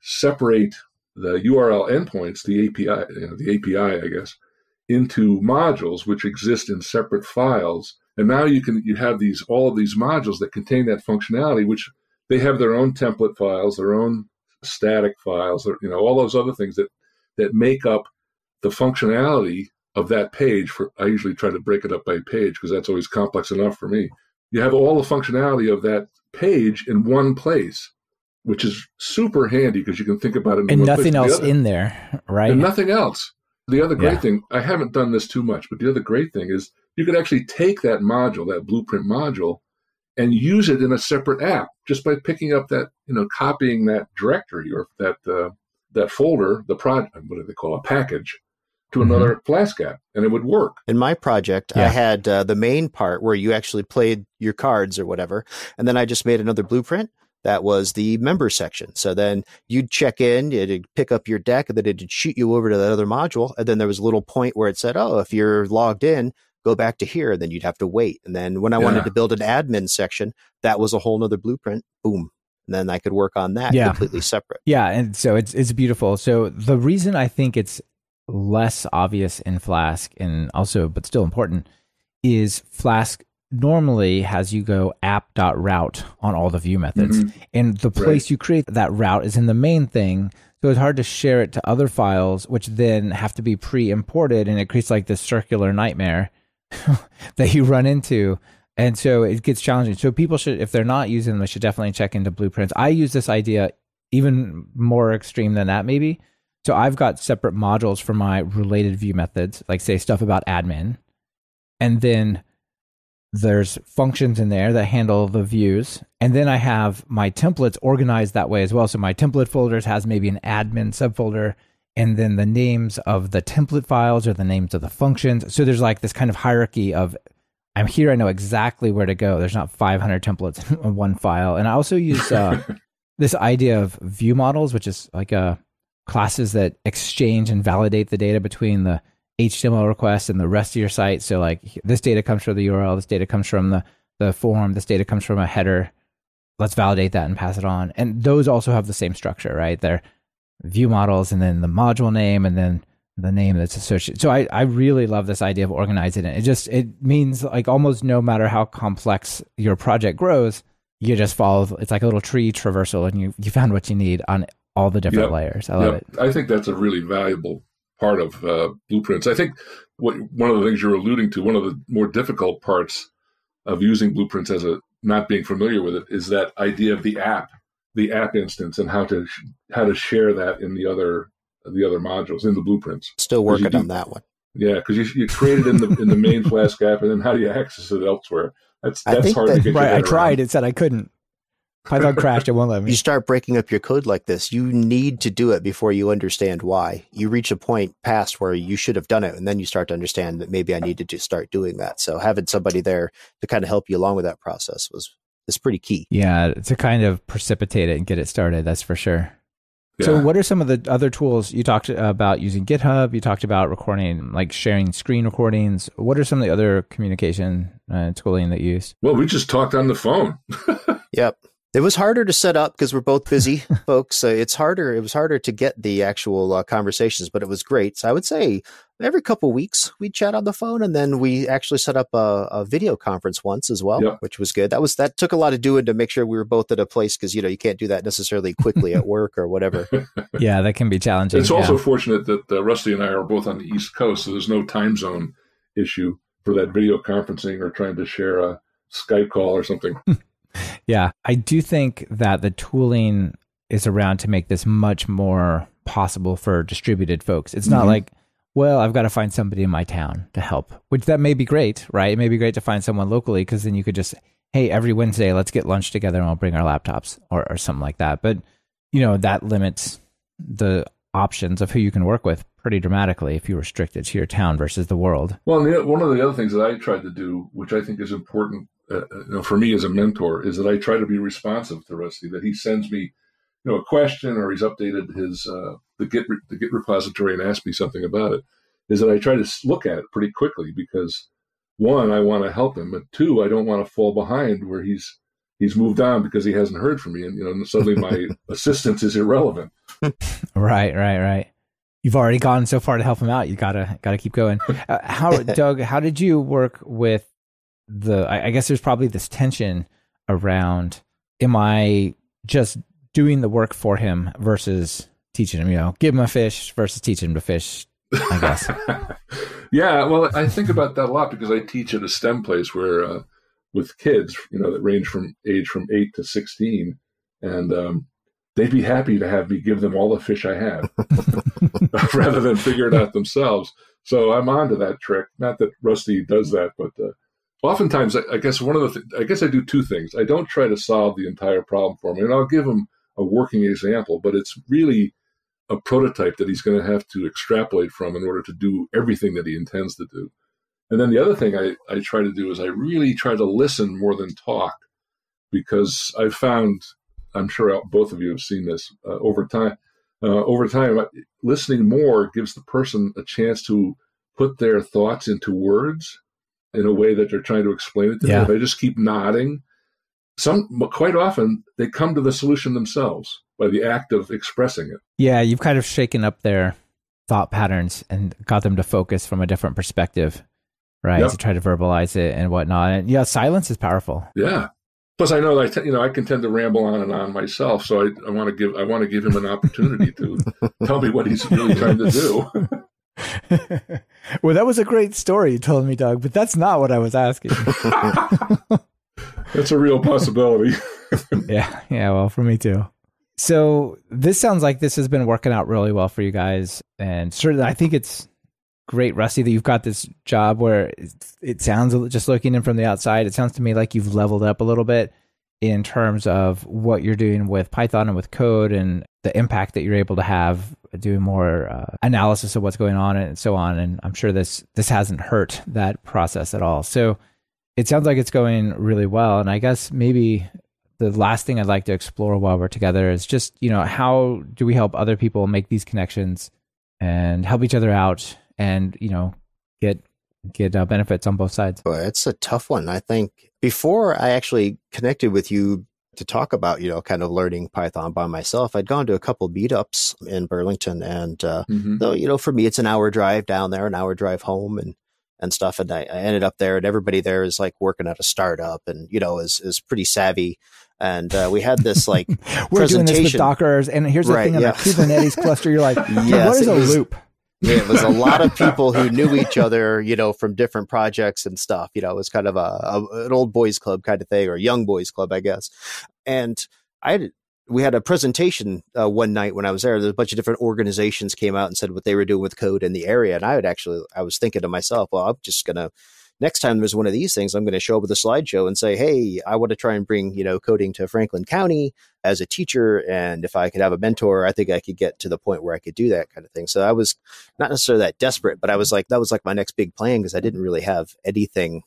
separate the url endpoints the api you know, the api i guess into modules which exist in separate files. And now you can you have these all of these modules that contain that functionality which they have their own template files their own static files or you know all those other things that that make up the functionality of that page for i usually try to break it up by page because that's always complex enough for me you have all the functionality of that page in one place which is super handy because you can think about it And nothing else other. in there, right? and nothing else The other great Yeah. thing, I haven't done this too much, but the other great thing is you could actually take that module, that blueprint module, and use it in a separate app just by picking up that, you know, copying that directory or that uh, that folder, the project, what do they call it, a package, to Mhm. another Flask app, and it would work. In my project, I had uh, the main part where you actually played your cards or whatever, and then I just made another blueprint that was the member section. So then you'd check in, it'd pick up your deck, and then it'd shoot you over to that other module. And then there was a little point where it said, "Oh, if you're logged in, go back to here." And then you'd have to wait. And then when I Yeah. wanted to build an admin section, that was a whole nother blueprint. Boom. And then I could work on that Yeah. completely separate. Yeah, and so it's it's beautiful. So the reason I think it's less obvious in Flask and also but still important is Flask normally has you go app.route on all the view methods. Mhm. And the place you create that route is in the main thing. So it's hard to share it to other files, which then have to be pre imported. And it creates like this circular nightmare <laughs> that you run into. And so it gets challenging. So people should, if they're not using them, they should definitely check into blueprints. I use this idea even more extreme than that, maybe. So I've got separate modules for my related view methods, like say stuff about admin. And then there's functions in there that handle the views. And then I have my templates organized that way as well. So my template folders has maybe an admin subfolder and then the names of the template files or the names of the functions. So there's like this kind of hierarchy of I'm here, I know exactly where to go. There's not 500 templates <laughs> in one file. And I also use uh, <laughs> this idea of view models, which is like uh, classes that exchange and validate the data between the HTML request and the rest of your site. So like this data comes from the URL, this data comes from the the form, this data comes from a header. Let's validate that and pass it on. And those also have the same structure, right? They're view models and then the module name and then the name that's associated. So I, I really love this idea of organizing it. It just it means like almost no matter how complex your project grows, you just follow it's like a little tree traversal and you you found what you need on all the different Yep. layers. I love Yep. it. I think that's a really valuable part of uh, blueprints. I think what one of the things you're alluding to, one of the more difficult parts of using blueprints as a not being familiar with it, is that idea of the app, the app instance, and how to how to share that in the other the other modules in the blueprints. Still working do- on that one. Yeah, because you, you create it in the in the main <laughs> Flask app, and then how do you access it elsewhere? That's I that's think hard that- to get. your Right. I tried. around. It said I couldn't. Python crashed. It won't let me. you start breaking up your code like this, you need to do it before you understand why. You reach a point past where you should have done it, and then you start to understand that maybe I needed to start doing that. So having somebody there to kind of help you along with that process was is pretty key. Yeah, to kind of precipitate it and get it started. That's for sure. So, what are some of the other tools you talked about using GitHub? You talked about recording, like sharing screen recordings. What are some of the other communication uh, tooling that you use? Well, we just talked on the phone. <laughs> Yep. It was harder to set up because we're both busy <laughs> folks. So it's harder. It was harder to get the actual uh, conversations, but it was great. So I would say every couple weeks we chat on the phone, and then we actually set up a, a video conference once as well, Yep. which was good. That was that took a lot of doing to make sure we were both at a place because you know you can't do that necessarily quickly at <laughs> work or whatever. <laughs> Yeah, that can be challenging. It's yeah. also fortunate that uh, Rusty and I are both on the East Coast, so there's no time zone issue for that video conferencing or trying to share a Skype call or something. Yeah, I do think that the tooling is around to make this much more possible for distributed folks. It's not Mhm. like, well, I've got to find somebody in my town to help, which that may be great, right? It may be great to find someone locally because then you could just, hey, every Wednesday, let's get lunch together and we'll bring our laptops or, or something like that. But, you know, that limits the options of who you can work with pretty dramatically if you restrict it to your town versus the world. Well, one of the other things that I tried to do, which I think is important uh, you know, for me as a mentor, is that I try to be responsive to Rusty. That he sends me, you know, a question or he's updated his uh, the Git re- the Git repository and asked me something about it. Is that I try to look at it pretty quickly because one, I want to help him, but two, I don't want to fall behind where he's he's moved on because he hasn't heard from me, and you know, suddenly my <laughs> assistance is irrelevant. <laughs> Right, right, right. You've already gone so far to help him out. You gotta gotta keep going. Uh, how, <laughs> Doug? How did you work with the? I, I guess there's probably this tension around: Am I just doing the work for him versus teaching him? You know, give him a fish versus teaching him to fish. I guess. <laughs> yeah, well, I think about that a lot because I teach at a STEM place where, uh, with kids, you know, that range from age from eight to sixteen, and um, they'd be happy to have me give them all the fish I have <laughs> <laughs> rather than figure it out themselves. So I'm onto that trick. Not that Rusty does that, but uh, oftentimes I, I, guess one of the th- I guess I do two things. I don't try to solve the entire problem for him, and I'll give him a working example, but it's really a prototype that he's going to have to extrapolate from in order to do everything that he intends to do. And then the other thing I, I try to do is I really try to listen more than talk because I've found, I'm sure both of you have seen this uh, over time. Uh, over time, listening more gives the person a chance to put their thoughts into words in a way that they're trying to explain it to yeah. me. If I just keep nodding, some quite often they come to the solution themselves by the act of expressing it. Yeah, you've kind of shaken up their thought patterns and got them to focus from a different perspective, right? Yep. To try to verbalize it and whatnot. And yeah, silence is powerful. Yeah. Plus, I know I t- you know I can tend to ramble on and on myself, so I, I want to give I want to give him an opportunity to <laughs> tell me what he's really trying to do. <laughs> <laughs> well, that was a great story you told me, Doug, but that's not what I was asking. <laughs> that's a real possibility. <laughs> yeah, yeah. Well, for me too. So this sounds like this has been working out really well for you guys, and certainly I think it's great, Rusty, that you've got this job where it sounds just looking in from the outside, it sounds to me like you've leveled up a little bit in terms of what you're doing with Python and with code and the impact that you're able to have doing more uh, analysis of what's going on and so on. And I'm sure this this hasn't hurt that process at all. So it sounds like it's going really well. And I guess maybe the last thing I'd like to explore while we're together is just, you know, how do we help other people make these connections and help each other out and, you know, get get uh, benefits on both sides? Well, it's a tough one. I think before I actually connected with you to talk about, you know, kind of learning Python by myself, I'd gone to a couple meetups in Burlington. And, uh, mm-hmm. so, you know, for me, it's an hour drive down there, an hour drive home. And, and stuff. And I, I, ended up there and everybody there is like working at a startup and, you know, is, is pretty savvy and uh, we had this like <laughs> we're doing this with Dockers, and here's the right, thing on yeah. Kubernetes cluster. You're like, <laughs> yes, what is a was, loop? It was a lot of <laughs> people who knew each other, you know, from different projects and stuff. You know, it was kind of a, a an old boys club kind of thing, or a young boys club, I guess. And I had we had a presentation uh, one night when I was there. There's a bunch of different organizations came out and said what they were doing with code in the area, and I would actually I was thinking to myself, well, I'm just gonna next time there's one of these things, I'm going to show up with a slideshow and say, Hey, I want to try and bring, you know, coding to Franklin County as a teacher. And if I could have a mentor, I think I could get to the point where I could do that kind of thing. So I was not necessarily that desperate, but I was like, that was like my next big plan because I didn't really have anything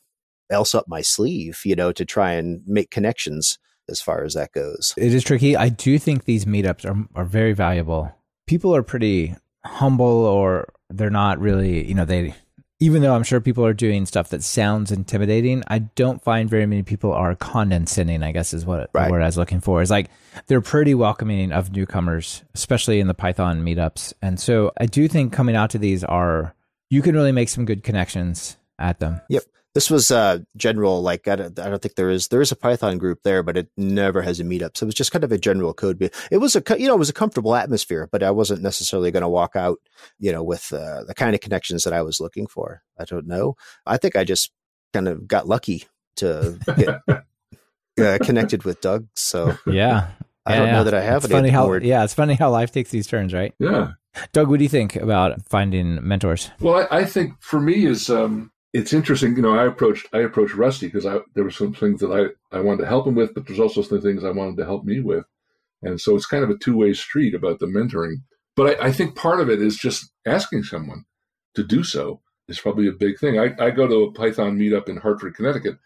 else up my sleeve, you know, to try and make connections as far as that goes. It is tricky. I do think these meetups are, are very valuable. People are pretty humble or they're not really, you know, they even though I'm sure people are doing stuff that sounds intimidating, I don't find very many people are condescending, I guess is what right. the word I was looking for. Is like they're pretty welcoming of newcomers, especially in the Python meetups. And so I do think coming out to these are you can really make some good connections at them. Yep this was uh general like I don't, I don't think there is there is a python group there but it never has a meetup so it was just kind of a general code it was a you know it was a comfortable atmosphere but i wasn't necessarily going to walk out you know with uh, the kind of connections that i was looking for i don't know i think i just kind of got lucky to get <laughs> uh, connected with doug so yeah I don't yeah. know that I have it's funny how yeah, it's funny how life takes these turns, right? Yeah. Doug, what do you think about finding mentors? Well, I, I think for me is um, it's interesting. You know, I approached I approached Rusty because I there were some things that I I wanted to help him with, but there's also some things I wanted to help me with, and so it's kind of a two way street about the mentoring. But I, I, think part of it is just asking someone to do so is probably a big thing. I, I go to a Python meetup in Hartford, Connecticut,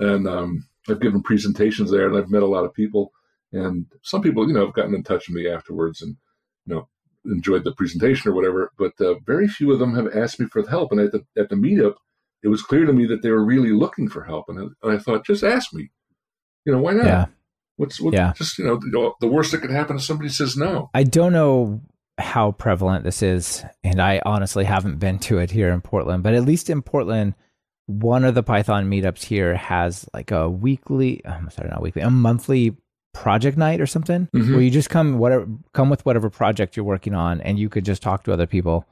and um, I've given presentations there, and I've met a lot of people, and some people you know have gotten in touch with me afterwards, and you know enjoyed the presentation or whatever. But uh, very few of them have asked me for help. And at the at the meetup, it was clear to me that they were really looking for help. And I, and I thought, just ask me. You know, why not? Yeah. What's what, yeah. just you know the worst that could happen is somebody says no. I don't know how prevalent this is, and I honestly haven't been to it here in Portland, but at least in Portland, one of the Python meetups here has like a weekly, I'm sorry, not weekly, a monthly project night or something mm-hmm. where you just come whatever come with whatever project you're working on and you could just talk to other people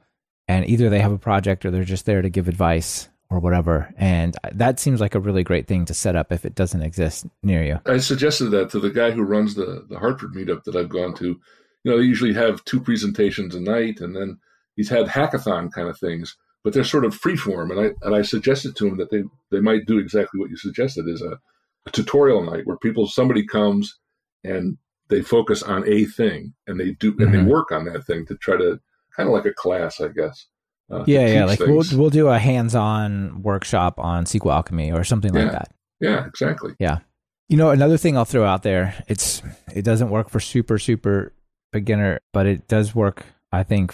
and either they have a project or they're just there to give advice or whatever. And that seems like a really great thing to set up if it doesn't exist near you. I suggested that to the guy who runs the, the Hartford meetup that I've gone to. You know, they usually have two presentations a night, and then he's had hackathon kind of things, but they're sort of free form. And I and I suggested to him that they they might do exactly what you suggested is a, a tutorial night where people somebody comes and they focus on a thing and they do and mm-hmm. they work on that thing to try to kind of like a class, I guess. Uh, yeah, yeah. Like things. we'll we'll do a hands-on workshop on SQLAlchemy or something yeah. like that. Yeah, exactly. Yeah. You know, another thing I'll throw out there, it's it doesn't work for super super beginner, but it does work I think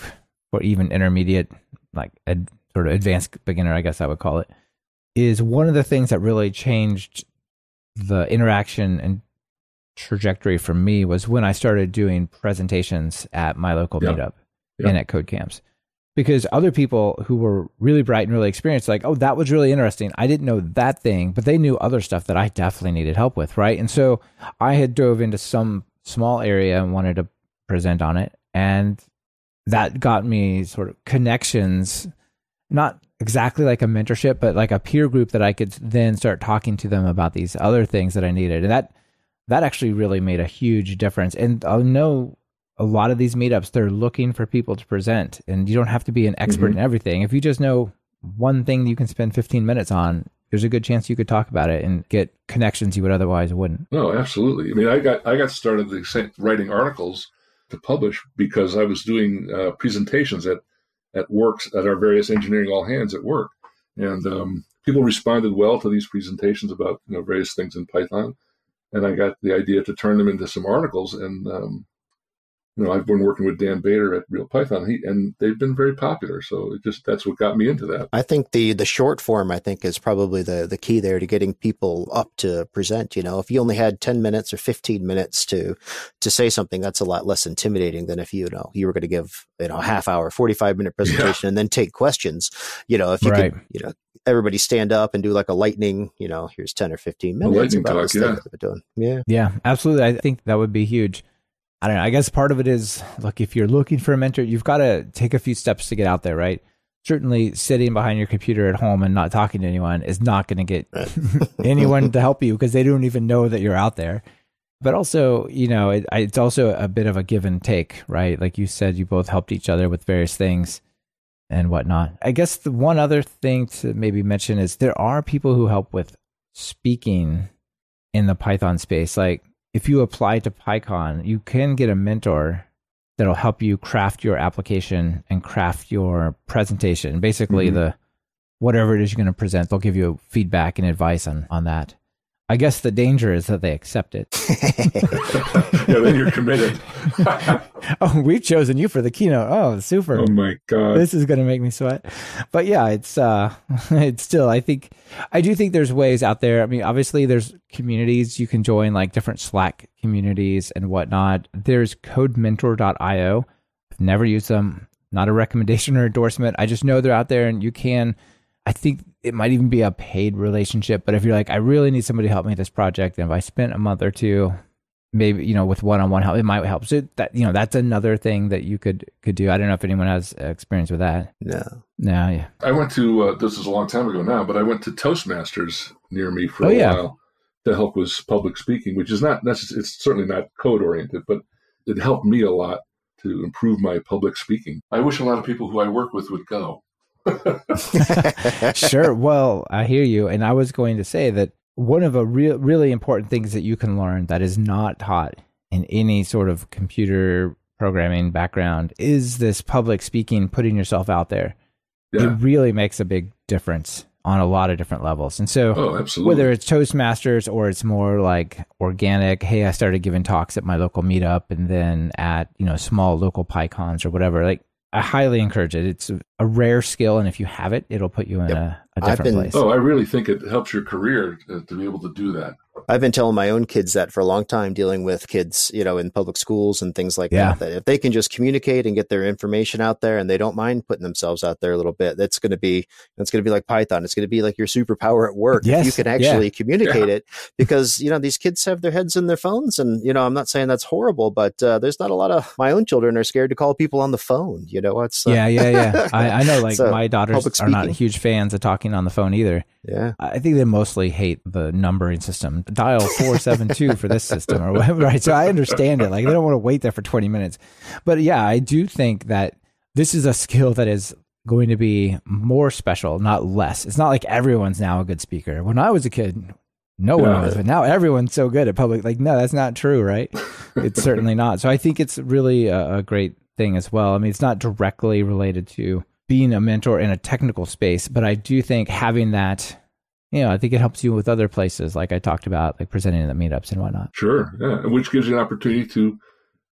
for even intermediate like ed, sort of advanced beginner, I guess I would call it. Is one of the things that really changed the interaction and trajectory for me was when I started doing presentations at my local yeah. meetup yeah. and at code camps because other people who were really bright and really experienced like oh that was really interesting. I didn't know that thing but they knew other stuff that i definitely needed help with right? And so i had dove into some small area and wanted to present on it and that got me sort of connections not exactly like a mentorship but like a peer group that i could then start talking to them about these other things that i needed. And that that actually really made a huge difference. And i know a lot of these meetups they're looking for people to present and you don't have to be an expert mm-hmm. in everything. If you just know one thing you can spend 15 minutes on there's a good chance you could talk about it and get connections you would otherwise wouldn't. No absolutely. I mean i got i got started writing articles to publish because i was doing uh, presentations at at works at our various engineering all hands at work. And um, people responded well to these presentations about you know various things in python. And i got the idea to turn them into some articles and um, you know, I've been working with Dan Bader at Real Python, he, and they've been very popular. So it just that's what got me into that. I think the the short form, I think, is probably the the key there to getting people up to present. You know, if you only had ten minutes or fifteen minutes to to say something, that's a lot less intimidating than if you, you know you were going to give you know a half hour, forty five minute presentation, yeah. and then take questions. You know, if you right. could, you know, everybody stand up and do like a lightning, you know, here's 10 or 15 minutes. lightning talk, yeah. Doing. Yeah. Yeah, absolutely. I think that would be huge. I don't know. I guess part of it is look, if you're looking for a mentor, you've got to take a few steps to get out there, right? Certainly, sitting behind your computer at home and not talking to anyone is not going to get <laughs> anyone to help you because they don't even know that you're out there. But also, you know, it, it's also a bit of a give and take, right? Like you said, you both helped each other with various things and whatnot. I guess the one other thing to maybe mention is there are people who help with speaking in the Python space. Like if you apply to PyCon, you can get a mentor that'll help you craft your application and craft your presentation. Basically, mm-hmm. the whatever it is you're going to present, they'll give you feedback and advice on on that. I guess the danger is that they accept it. <laughs> yeah, then you're committed. <laughs> oh, we've chosen you for the keynote. Oh, super. Oh my god. This is going to make me sweat. But yeah, it's uh <laughs> it's still I think I do think there's ways out there. I mean, obviously there's communities you can join like different Slack communities and whatnot. There's codementor.io. I've never used them. Not a recommendation or endorsement. I just know they're out there and you can I think it might even be a paid relationship. But if you're like, I really need somebody to help me with this project, and if I spent a month or two, maybe you know, with one-on-one help, it might help. So that you know, that's another thing that you could could do. I don't know if anyone has experience with that. No, no, yeah. I went to uh, this is a long time ago now, but I went to Toastmasters near me for oh, a yeah. while to help with public speaking, which is not necessarily it's certainly not code oriented, but it helped me a lot to improve my public speaking. I wish a lot of people who I work with would go. <laughs> sure. Well, I hear you. And I was going to say that one of the real, really important things that you can learn that is not taught in any sort of computer programming background is this public speaking, putting yourself out there. Yeah. It really makes a big difference on a lot of different levels. And so, oh, whether it's Toastmasters or it's more like organic, hey, I started giving talks at my local meetup and then at, you know, small local PyCons or whatever, like I highly encourage it. It's a rare skill, and if you have it, it'll put you in yep. a, a, different been, place. Oh, I really think it helps your career to, to, be able to do that. I've been telling my own kids that for a long time, dealing with kids, you know, in public schools and things like Yeah. that. That if they can just communicate and get their information out there, and they don't mind putting themselves out there a little bit, that's going to be that's going to be like Python. It's going to be like your superpower at work Yes. if you can Yeah. actually communicate it. Because you know these kids have their heads in their phones, and you know I'm not saying that's horrible, but uh, there's not a lot of my own children are scared to call people on the phone. You know, it's uh, yeah, yeah, yeah. <laughs> I, I know, like So, my daughters public are not huge fans of talking on the phone either. yeah. I think they mostly hate the numbering system. Dial 472 for this system or whatever, <laughs> right? So I understand it. Like they don't want to wait there for 20 minutes. But yeah, I do think that this is a skill that is going to be more special, not less. It's not like everyone's now a good speaker. When I was a kid, no one Yeah. was, but now everyone's so good at public. Like, no, that's not true, right? it's certainly not. So I think it's really a, a great thing as well. I mean, it's not directly related to being a mentor in a technical space, but I do think having that, you know, I think it helps you with other places, like I talked about, like presenting at meetups and whatnot. Sure, yeah, and which gives you an opportunity to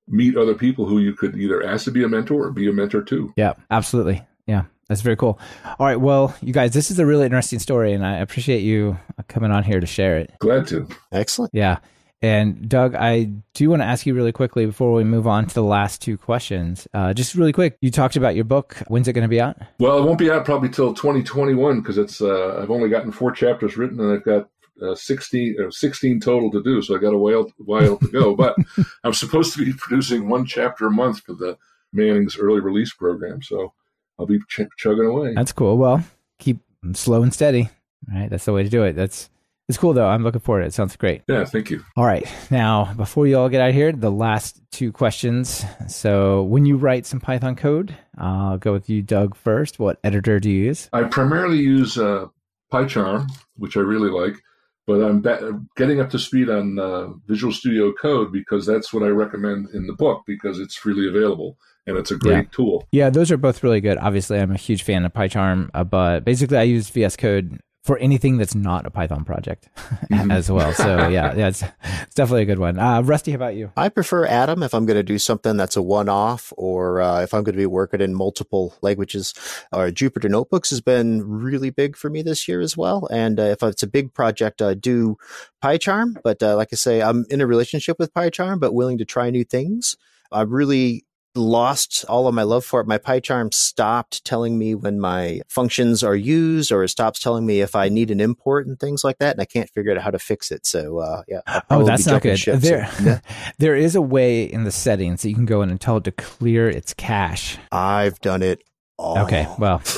meet other people who you could either ask to be a mentor or be a mentor to. Yeah, absolutely. Yeah, that's very cool. All right, well, you guys, this is a really interesting story, and I appreciate you coming on here to share it. Glad to. Excellent. Yeah. And Doug, I do want to ask you really quickly before we move on to the last two questions. Uh, just really quick, you talked about your book. When's it going to be out? Well, it won't be out probably till 2021 because it's uh, I've only gotten four chapters written and I've got uh, 16, uh, 16 total to do, so I got a while while to go. but <laughs> I'm supposed to be producing one chapter a month for the Manning's early release program, so I'll be ch- chugging away. That's cool. Well, keep slow and steady. Right, that's the way to do it. That's it's cool though. I'm looking forward to it. Sounds great. Yeah, thank you. All right, now before you all get out of here, the last two questions. So, when you write some Python code, I'll go with you, Doug, first. What editor do you use? I primarily use uh, PyCharm, which I really like, but I'm ba- getting up to speed on uh, Visual Studio Code because that's what I recommend in the book because it's freely available and it's a great Yeah. tool. Yeah, those are both really good. Obviously, I'm a huge fan of PyCharm, uh, but basically, I use VS Code for anything that's not a Python project <laughs> Mhm. as well. So, <laughs> yeah, yeah, it's, it's definitely a good one. Uh, Rusty, how about you? I prefer Atom if I'm going to do something that's a one off or uh, if I'm going to be working in multiple languages. Or Jupyter Notebooks has been really big for me this year as well. And uh, if it's a big project, I do PyCharm. But uh, like I say, I'm in a relationship with PyCharm, but willing to try new things. I'm really lost all of my love for it. My PyCharm stopped telling me when my functions are used or it stops telling me if I need an import and things like that. And I can't figure out how to fix it. So, uh, yeah. Oh, that's not good. ship There, soon. <laughs> there is a way in the settings that you can go in and tell it to clear its cache. I've done it all. Okay, well, oh,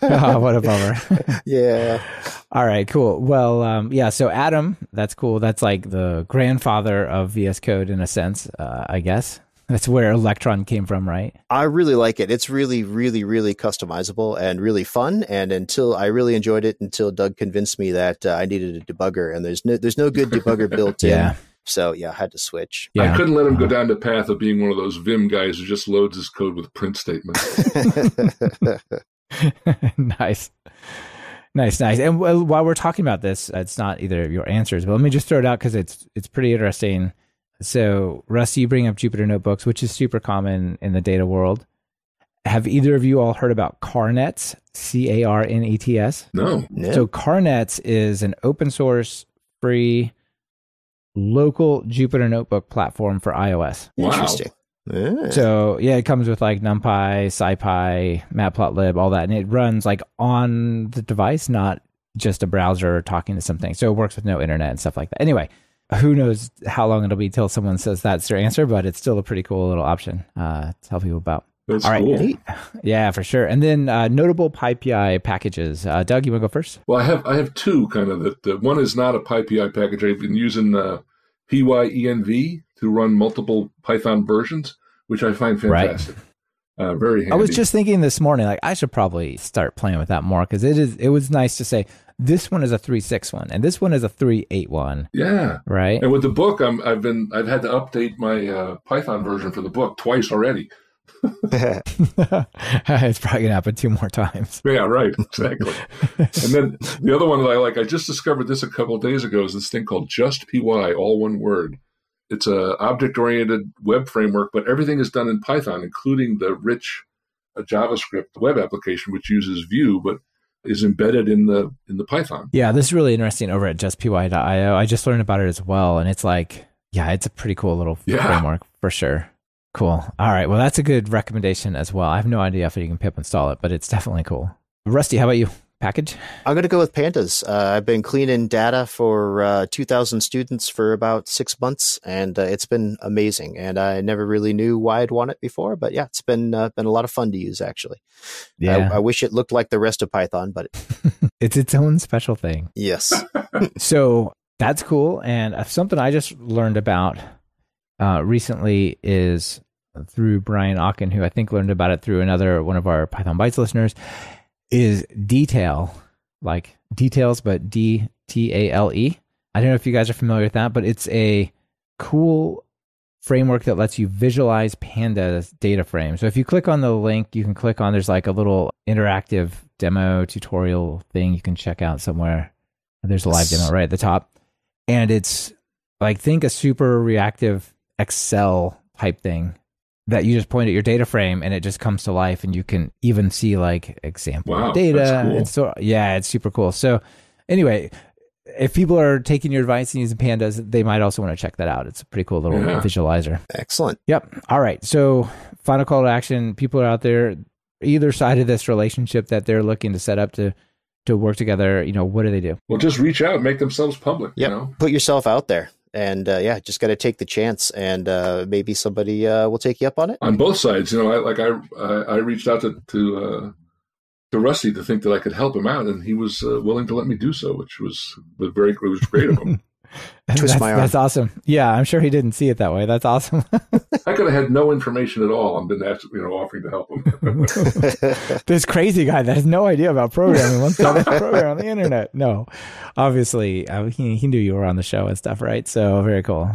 <laughs> <laughs> what a bummer. yeah. All right, cool. Well, um, yeah. So Atom, that's cool. That's like the grandfather of VS Code in a sense, uh, I guess. That's where Electron came from, right? I really like it. It's really, really, really customizable and really fun. And until I really enjoyed it until Doug convinced me that uh, I needed a debugger, and there's no there's no good debugger <laughs> built in. Yeah. So yeah, I had to switch. Yeah. I couldn't let him go down the path of being one of those Vim guys who just loads his code with print statements. <laughs> <laughs> nice. Nice, nice. And while we're talking about this, it's not either of your answers, but let me just throw it out because it's it's pretty interesting. So, Rusty, you bring up Jupyter Notebooks, which is super common in the data world. Have either of you all heard about CarNets? C A R N E T S. No. No. So CarNets is an open source, free, local Jupyter Notebook platform for iOS. Wow. Interesting. Ah. So yeah, it comes with like NumPy, SciPy, Matplotlib, all that, and it runs like on the device, not just a browser talking to something. So it works with no internet and stuff like that. Anyway, who knows how long it'll be till someone says that's their answer, but it's still a pretty cool little option uh, to tell people about. That's All right. cool. Yeah, for sure. And then uh, notable PyPI packages. Uh, Doug, you want to go first? Well, I have I have two kind of that. that one is not a PyPI package. I've been using uh, PyEnv to run multiple Python versions, which I find Right. fantastic. Uh, very handy. I was just thinking this morning, like I should probably start playing with that more because it is. It was nice to say this one is a three six one and this one is a three eight one, yeah. right? And with the book, I'm I've been I've had to update my uh, Python version for the book twice already. <laughs> it's probably gonna happen two more times. Yeah, right, exactly. <laughs> and then the other one that I like, I just discovered this a couple of days ago, is this thing called JustPy, all one word. It's a object-oriented web framework, but everything is done in Python, including the rich uh, JavaScript web application, which uses Vue. But is embedded in the in the Python. Yeah, this is really interesting over at justpy.io. I just learned about it as well, and it's like, yeah, it's a pretty cool little Yeah. framework for sure. Cool. All right. Well, that's a good recommendation as well. I have no idea if you can pip install it, but it's definitely cool. Rusty, how about you? Package? I'm going to go with pandas. Uh, I've been cleaning data for uh, 2,000 students for about six months, and uh, it's been amazing. And I never really knew why I'd want it before, but yeah, it's been uh, been a lot of fun to use. Actually, I, I wish it looked like the rest of Python, but <laughs> it's its own special thing. yes, <laughs> so that's cool. And uh, something I just learned about uh, recently is through Brian Ocken, who I think learned about it through another one of our Python Bytes listeners, is detail, like details, but D T A L E. I don't know if you guys are familiar with that, but it's a cool framework that lets you visualize pandas data frame. So if you click on the link, you can click on there's like a little interactive demo tutorial thing you can check out somewhere. There's a live demo right at the top. And it's like think a super reactive Excel type thing that you just point at your data frame and it just comes to life and you can even see like example Wow, data that's cool. and so yeah, it's super cool. So anyway, if people are taking your advice and using pandas, they might also want to check that out. It's a pretty cool little Yeah. visualizer. excellent. Yep. All right. So, final call to action. People are out there, either side of this relationship that they're looking to set up to to work together. You know, what do they do? Well, just reach out, make themselves public. Yep. You know, Put yourself out there, and uh, yeah, just got to take the chance, and uh, maybe somebody uh, will take you up on it. on both sides. You know, I, like I, I I reached out to to uh, to Rusty to think that I could help him out, and he was uh, willing to let me do so, which was was very was great of him. <laughs> Twist that's, my arm. That's awesome. Yeah, I'm sure he didn't see it that way. That's awesome. <laughs> I could have had no information at all and been asked, you know offering to help him. <laughs> <laughs> this crazy guy that has no idea about programming wants to program on the internet. No, obviously uh, he he knew you were on the show and stuff, right? So very cool.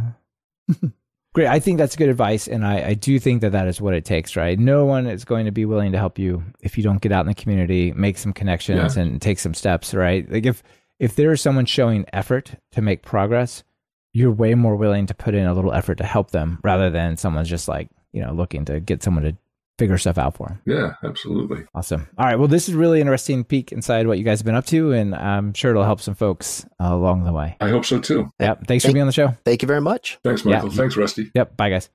Great. I think that's good advice, and I, I do think that that is what it takes, right? No one is going to be willing to help you if you don't get out in the community, make some connections, Yeah. and take some steps, right? Like if if there is someone showing effort to make progress, you're way more willing to put in a little effort to help them rather than someone's just like you know looking to get someone to figure stuff out for them. yeah, absolutely. Awesome. All right. Well, this is really interesting peek inside what you guys have been up to, and I'm sure it'll help some folks uh, along the way. I hope so too. Yep. Thanks for being on the show. Thank you very much. Thanks, Yeah. Michael. Thanks, Rusty. Yep. Bye, guys.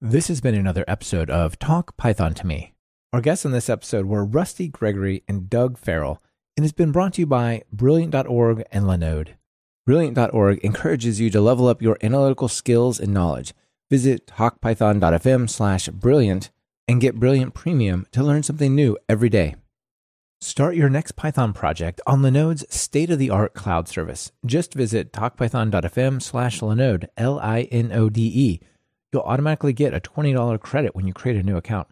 This has been another episode of Talk Python to Me. Our guests on this episode were Rusty Gregory and Doug Farrell, and has been brought to you by Brilliant.org and Linode. Brilliant.org encourages you to level up your analytical skills and knowledge. Visit talkpython.fm slash brilliant and get Brilliant Premium to learn something new every day. Start your next Python project on Linode's state-of-the-art cloud service. Just visit talkpython.fm slash Linode, L-I-N-O-D-E. You'll automatically get a $20 credit when you create a new account.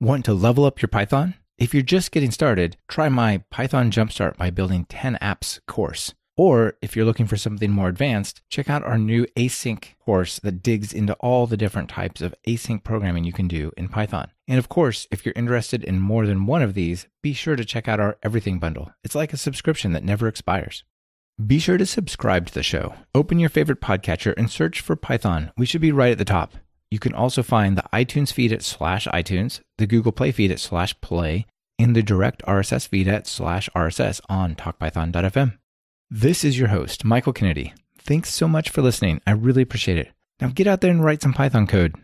Want to level up your Python? If you're just getting started, try my Python Jumpstart by Building 10 Apps course. Or if you're looking for something more advanced, check out our new async course that digs into all the different types of async programming you can do in Python. And of course, if you're interested in more than one of these, be sure to check out our Everything Bundle. It's like a subscription that never expires. Be sure to subscribe to the show. Open your favorite podcatcher and search for Python. We should be right at the top. You can also find the iTunes feed at slash iTunes, the Google Play feed at slash play, and the direct RSS feed at slash RSS on talkpython.fm. This is your host, Michael Kennedy. Thanks so much for listening. I really appreciate it. Now get out there and write some Python code.